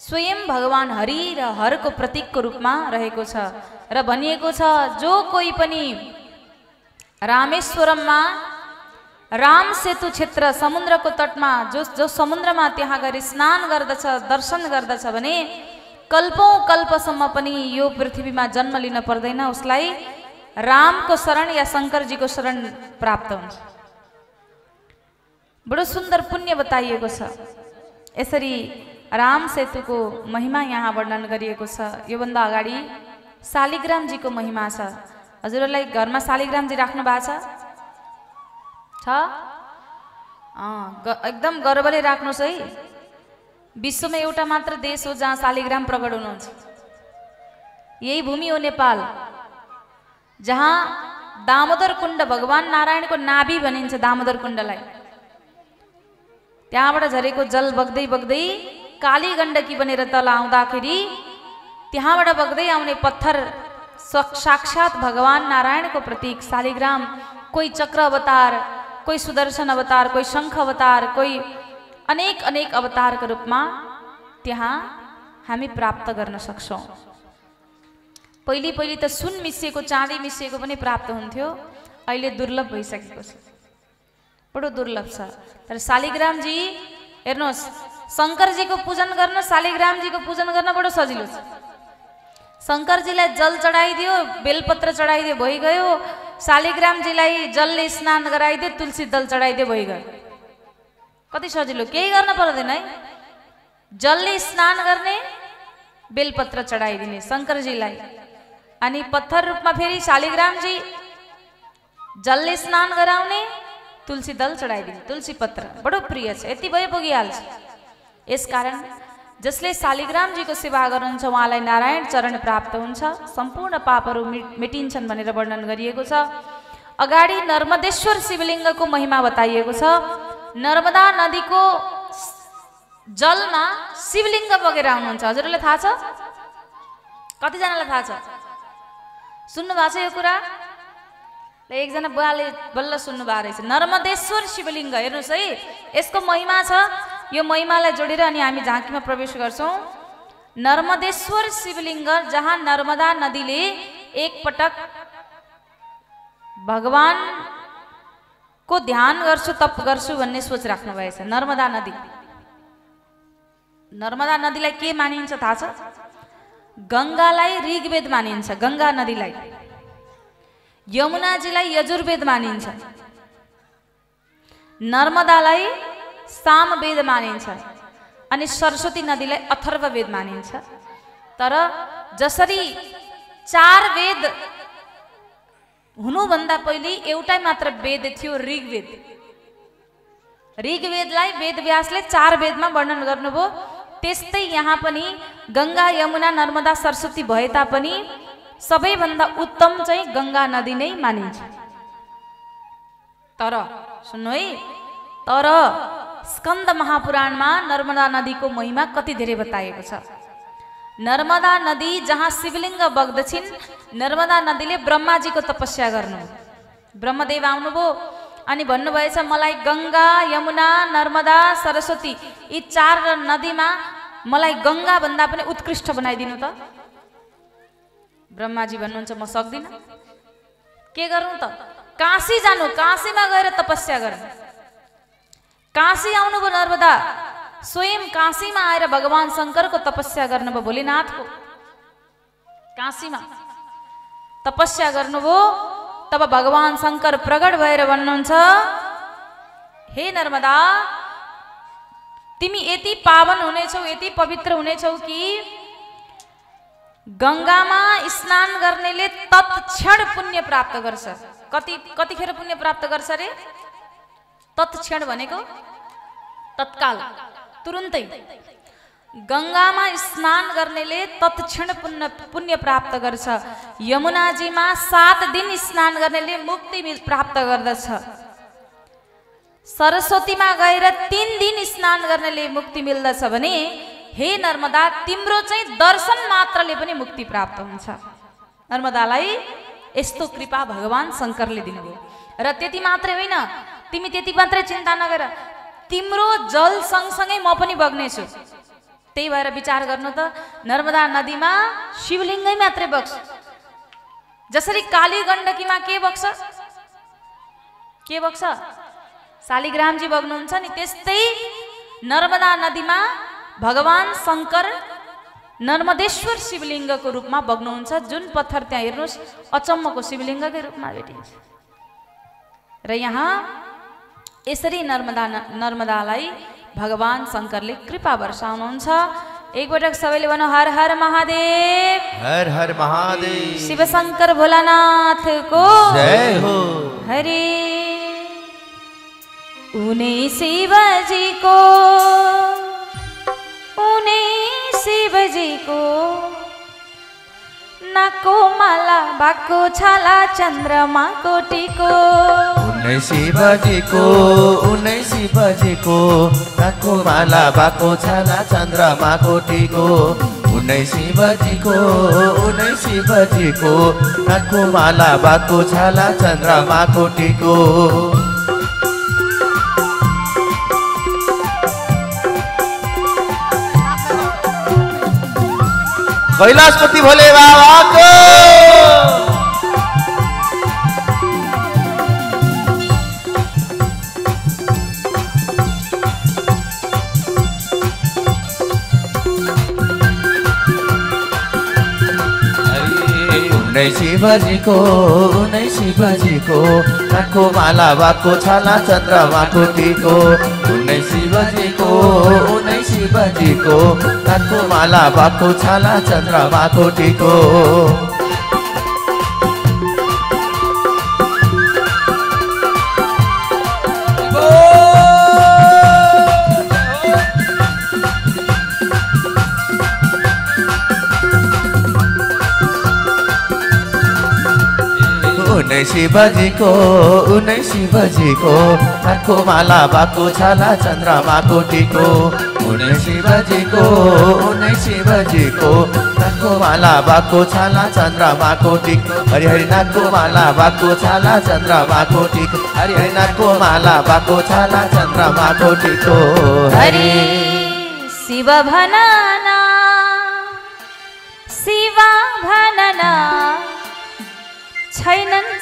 स्वयं भगवान् हरि र हरको प्रतीकको रूपमा रहेको छ र भनिएको छ जो कोही पनि रामेश्वरममा राम सेतु क्षेत्र समुद्रको तटमा जो जो समुद्रमा त्यहाँ गरी स्नान गर्दछ दर्शन गर्दछ भने कल्पौँ कल्पसम्म पनि यो पृथ्वीमा जन्म लिन पर्दैन उसलाई रामको शरण या शङ्करजीको शरण प्राप्त हुन्छ। बडो सुन्दर पुण्य बताइएको छ। यसरी राम सेतुको महिमा यहाँ वर्णन गरिएको छ। योभन्दा अगाडि शालिग्रामजीको महिमा छ। हजुरहरूलाई घरमा शालिग्रामजी राख्नु भएको छ? छ? एकदम गर्वले राख्नुहोस् है। विश्वमा एउटा मात्र देश हो जहाँ शालिग्राम प्रकट हुनुहुन्छ। यही भूमि हो नेपाल जहाँ दामोदर कुण्ड भगवान् नारायणको नाभि भनिन्छ दामोदर कुण्डलाई। त्यहाँबाट झरेको जल बग्दै बग्दै काली गण्डकी बनेर तल आउँदाखेरि त्यहाँबाट बग्दै आउने पत्थर साक्षात् भगवान् नारायणको प्रतीक शालिग्राम। कोही चक्र अवतार कोही सुदर्शन अवतार कोही शङ्ख अवतार कोही अनेक अनेक अवतारको रूपमा त्यहाँ हामी प्राप्त गर्न सक्छौँ। पहिले पहिले त सुन मिसिएको चाँदी मिसिएको पनि प्राप्त हुन्थ्यो। अहिले दुर्लभ भइसकेको छ। बडो दुर्लभ छ। तर शालिग्रामजी हेर्नुहोस् शङ्करजीको पूजन गर्न शालिग्रामजीको पूजन गर्न बडो सजिलो छ। शङ्करजीलाई जल चढाइदियो बेलपत्र चढाइदियो भइगयो। शालिग्रामजीलाई जलले स्नान गराइदियो तुलसी दल चढाइदियो भइगयो। कति सजिलो केही गर्न पर्दैन है। जलले स्नान गर्ने बेलपत्र चढाइदिने शङ्करजीलाई। अनि पत्थर रूपमा फेरि शालिग्रामजी जलले स्नान गराउने तुलसी दल चढाइदिने तुलसी पत्र बडो प्रिय छ यति भए पुगिहाल्छ यसकारण जसले शालिग्रामजीको सेवा गर्नुहुन्छ उहाँलाई नारायण चरण प्राप्त हुन्छ सम्पूर्ण पापहरू मेटिन्छन् भनेर वर्णन गरिएको छ। अगाडि नर्मदेश्वर शिवलिङ्गको महिमा बताइएको छ नर्मदा नदीको जलमा शिवलिङ्ग बगेर आउनुहुन्छ। हजुरहरूलाई थाहा छ? कतिजनालाई थाहा छ? सुन्नु भएको छ यो कुरा? ल एकजना बुवाले बल्ल सुन्नु भएको रहेछ। नर्मदेश्वर शिवलिङ्ग हेर्नुहोस् है यसको महिमा छ। यो महिमालाई जोडेर अनि हामी झाँकीमा प्रवेश गर्छौँ। नर्मदेश्वर शिवलिङ्ग जहाँ नर्मदा नदीले एकपटक भगवान को ध्यान गर्छु तप गर्छु भन्ने सोच राख्नु भएछ। नर्मदा नदी। नर्मदा नदीलाई के मानिन्छ थाहा छ? गङ्गालाई ऋग्वेद मानिन्छ गङ्गा नदीलाई। यमुनाजीलाई यजुर्वेद मानिन्छ। नर्मदालाई सामवेद मानिन्छ अनि सरस्वती नदीलाई अथर्ववेद मानिन्छ। तर जसरी चार वेद हुनुभन्दा पहिले एउटै मात्र वेद थियो ऋग्वेद। ऋग्वेदलाई वेदव्यासले चार वेदमा वर्णन गर्नुभयो। त्यस्तै यहाँ पनि गङ्गा यमुना नर्मदा सरस्वती भए तापनि सबैभन्दा उत्तम चाहिँ गङ्गा नदी नै मानिन्छ। तर सुन्नु है तर स्कन्द महापुराणमा नर्मदा नदीको महिमा कति धेरै बताएको छ। नर्मदा नदी जहाँ शिवलिङ्ग बग्दछिन् नर्मदा नदीले ब्रह्माजीको तपस्या गर्नु। ब्रह्मदेव आउनुभयो अनि भन्नुभएछ मलाई गङ्गा यमुना नर्मदा सरस्वती यी चार नदीमा मलाई गङ्गा भन्दा पनि उत्कृष्ट बनाइदिनु त। ब्रह्माजी भन्नुहुन्छ म सक्दिनँ। के गर्नु त? काशी जानु काशीमा गएर तपस्या गर्नु। काशी आउनुभयो नर्मदा। स्वयं काशीमा आएर भगवान् शङ्करको तपस्या गर्नुभयो भोलिनाथको। काशीमा तपस्या गर्नुभयो तब भगवान् शङ्कर प्रगट भएर भन्नुहुन्छ हे नर्मदा तिमी यति पावन हुनेछौ यति पवित्र हुनेछौ कि गङ्गामा स्नान गर्नेले तत्क्षण पुण्य प्राप्त गर्छ। कति कतिखेर पुण्य प्राप्त गर्छ रे? तत्क्षण भनेको तत्काल तुरुन्तै। गङ्गामा स्नान गर्नेले तत्क्षण पुण्य पुण्य प्राप्त गर्छ। यमुनाजीमा सात दिन स्नान गर्नेले मुक्ति प्राप्त गर्दछ। सरस्वतीमा गएर तिन दिन स्नान गर्नेले मुक्ति मिल्दछ भने हे नर्मदा तिम्रो चाहिँ दर्शन मात्रले पनि मुक्ति प्राप्त हुन्छ। नर्मदालाई यस्तो कृपा भगवान् शङ्करले दिनुभयो। र त्यति मात्रै होइन तिमी त्यति मात्रै चिन्ता नगर तिम्रो जल सँगसँगै म पनि बग्नेछु। त्यही भएर विचार गर्नु त नर्मदा नदीमा शिवलिङ्गै मात्रै बग्छ। जसरी काली गण्डकीमा के बग्छ? के बग्छ? शालिग्रामजी बग्नुहुन्छ नि त्यस्तै नर्मदा नदीमा भगवान् शङ्कर नर्मदेश्वर शिवलिङ्गको रूपमा बग्नुहुन्छ। जुन पत्थर त्यहाँ हेर्नुहोस् अचम्मको शिवलिङ्गकै रूपमा भेटिन्छ। र यहाँ यसरी नर्मदा नर्मदालाई भगवान् शङ्करले कृपा वर्षाउनुहुन्छ एकपटक सबैले भनौँ हर हर महादेव। हर हर महादेव। शिवशङ्कर भोलानाथको जय हो। हरे। उनै शिवजीको शिवजीको नाको माला भएको छाला चन्द्रमा कोटीको उनै शिवजीको उनै शिवजीको काको माला बाको छाला चन्द्रमा कोटीको उनै शिवजीको उनै शिवजीको काको माला बाको छाला चन्द्रमा कोटीको कैलाशपति भोले बाबाको उनै शिवजीको उनै शिवजीको काको माला बाको छाला चन्द्रमा कोटीको उनै शिवजीको उनै शिवजीको काको माला बाको छाला चन्द्रमा कोटीको उनै शिवजीको उनै शिवजीको काको माला बाको, छाला चन्द्रमा कोटीको उनै शिवजीको उनै शिवजीको काको माला बाको, छाला चन्द्रमा हरि हरि नाको माला बाको, छाला चन्द्रमा हरि हरि नाको माला बाको, छाला चन्द्रमा कोटीको हरे शिव भनना।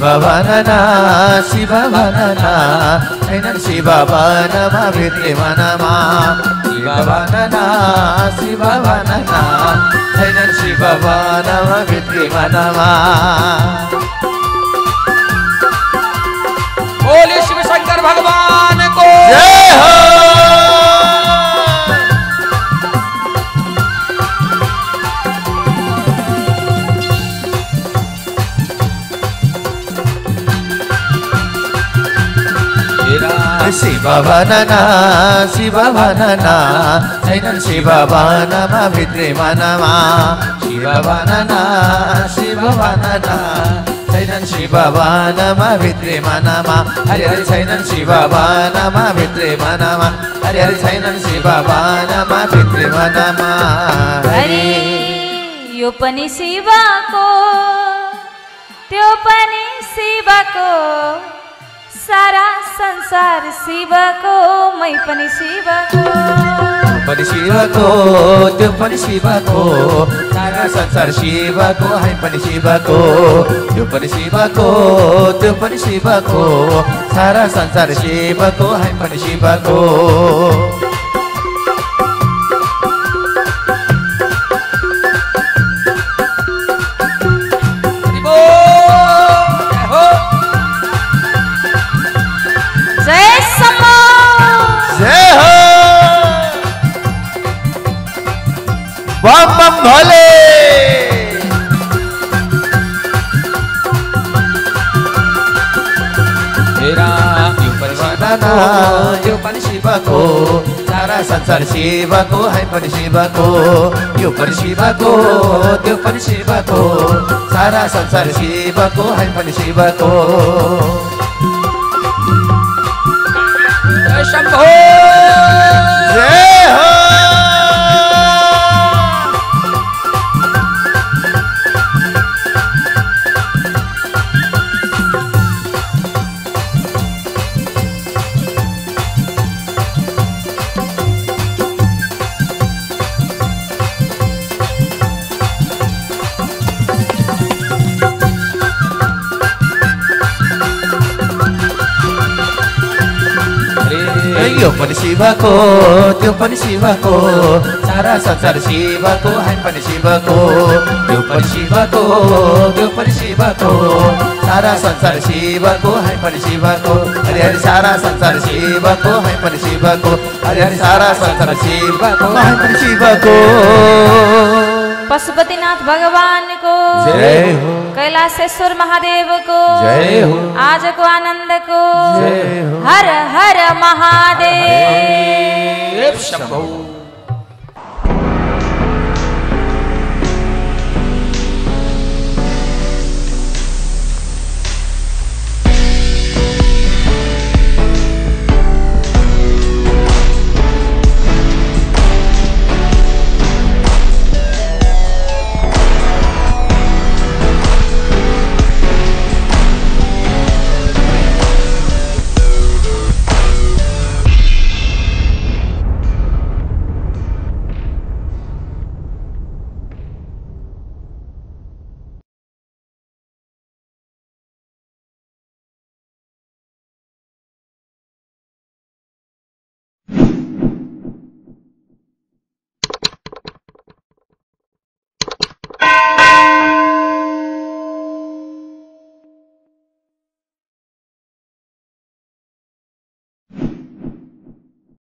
भनना शिव भनना छैनन् शिव भनमा भित्री मनमा बोले शिव शंकर भगवान को। जय हो! शिव भनना शिव भनना छैनन् शिव भनमा भित्री मनमा शिव भनना शिव भनना छैनन् शिव भनमा भित्री मनमा हरि हरि छैनन् शिव भनमा भित्री मनमा हरि हरि छैनन् शिव भनमा भित्री मनमा अरे सारा संसार शिवको मै पनि शिवको पनि शिवको त्यो पनि शिवको सारा संसार शिवको हामी पनि शिवको त्यो पनि शिवको त्यो पनि शिवको सारा संसार शिवको हामी पनि शिवको बम बम भोले मेरा ऊपर शिवको यो पनि शिवको सारा संसार शिवको है पनि शिवको यो पनि शिवको त्यो पनि शिवको सारा संसार शिवको है पनि शिवको जय शंभो। पनि शिवको त्यो पनि शिवको सारा संसार शिवको हामी पनि शिवको यो पनि शिवको त्यो पनि शिवको सारा संसार शिवको हामी पनि शिवको हरि हरि सारा संसार शिवको हामी पनि शिवको हरि हरि सारा संसार शिवको हामी पनि शिवको पशुपतिनाथ भगवानको जय हो कैलाशेश्वर महादेवको जय हो। आजको आनन्दको जय हो। हर हर महादेव। देव शंभो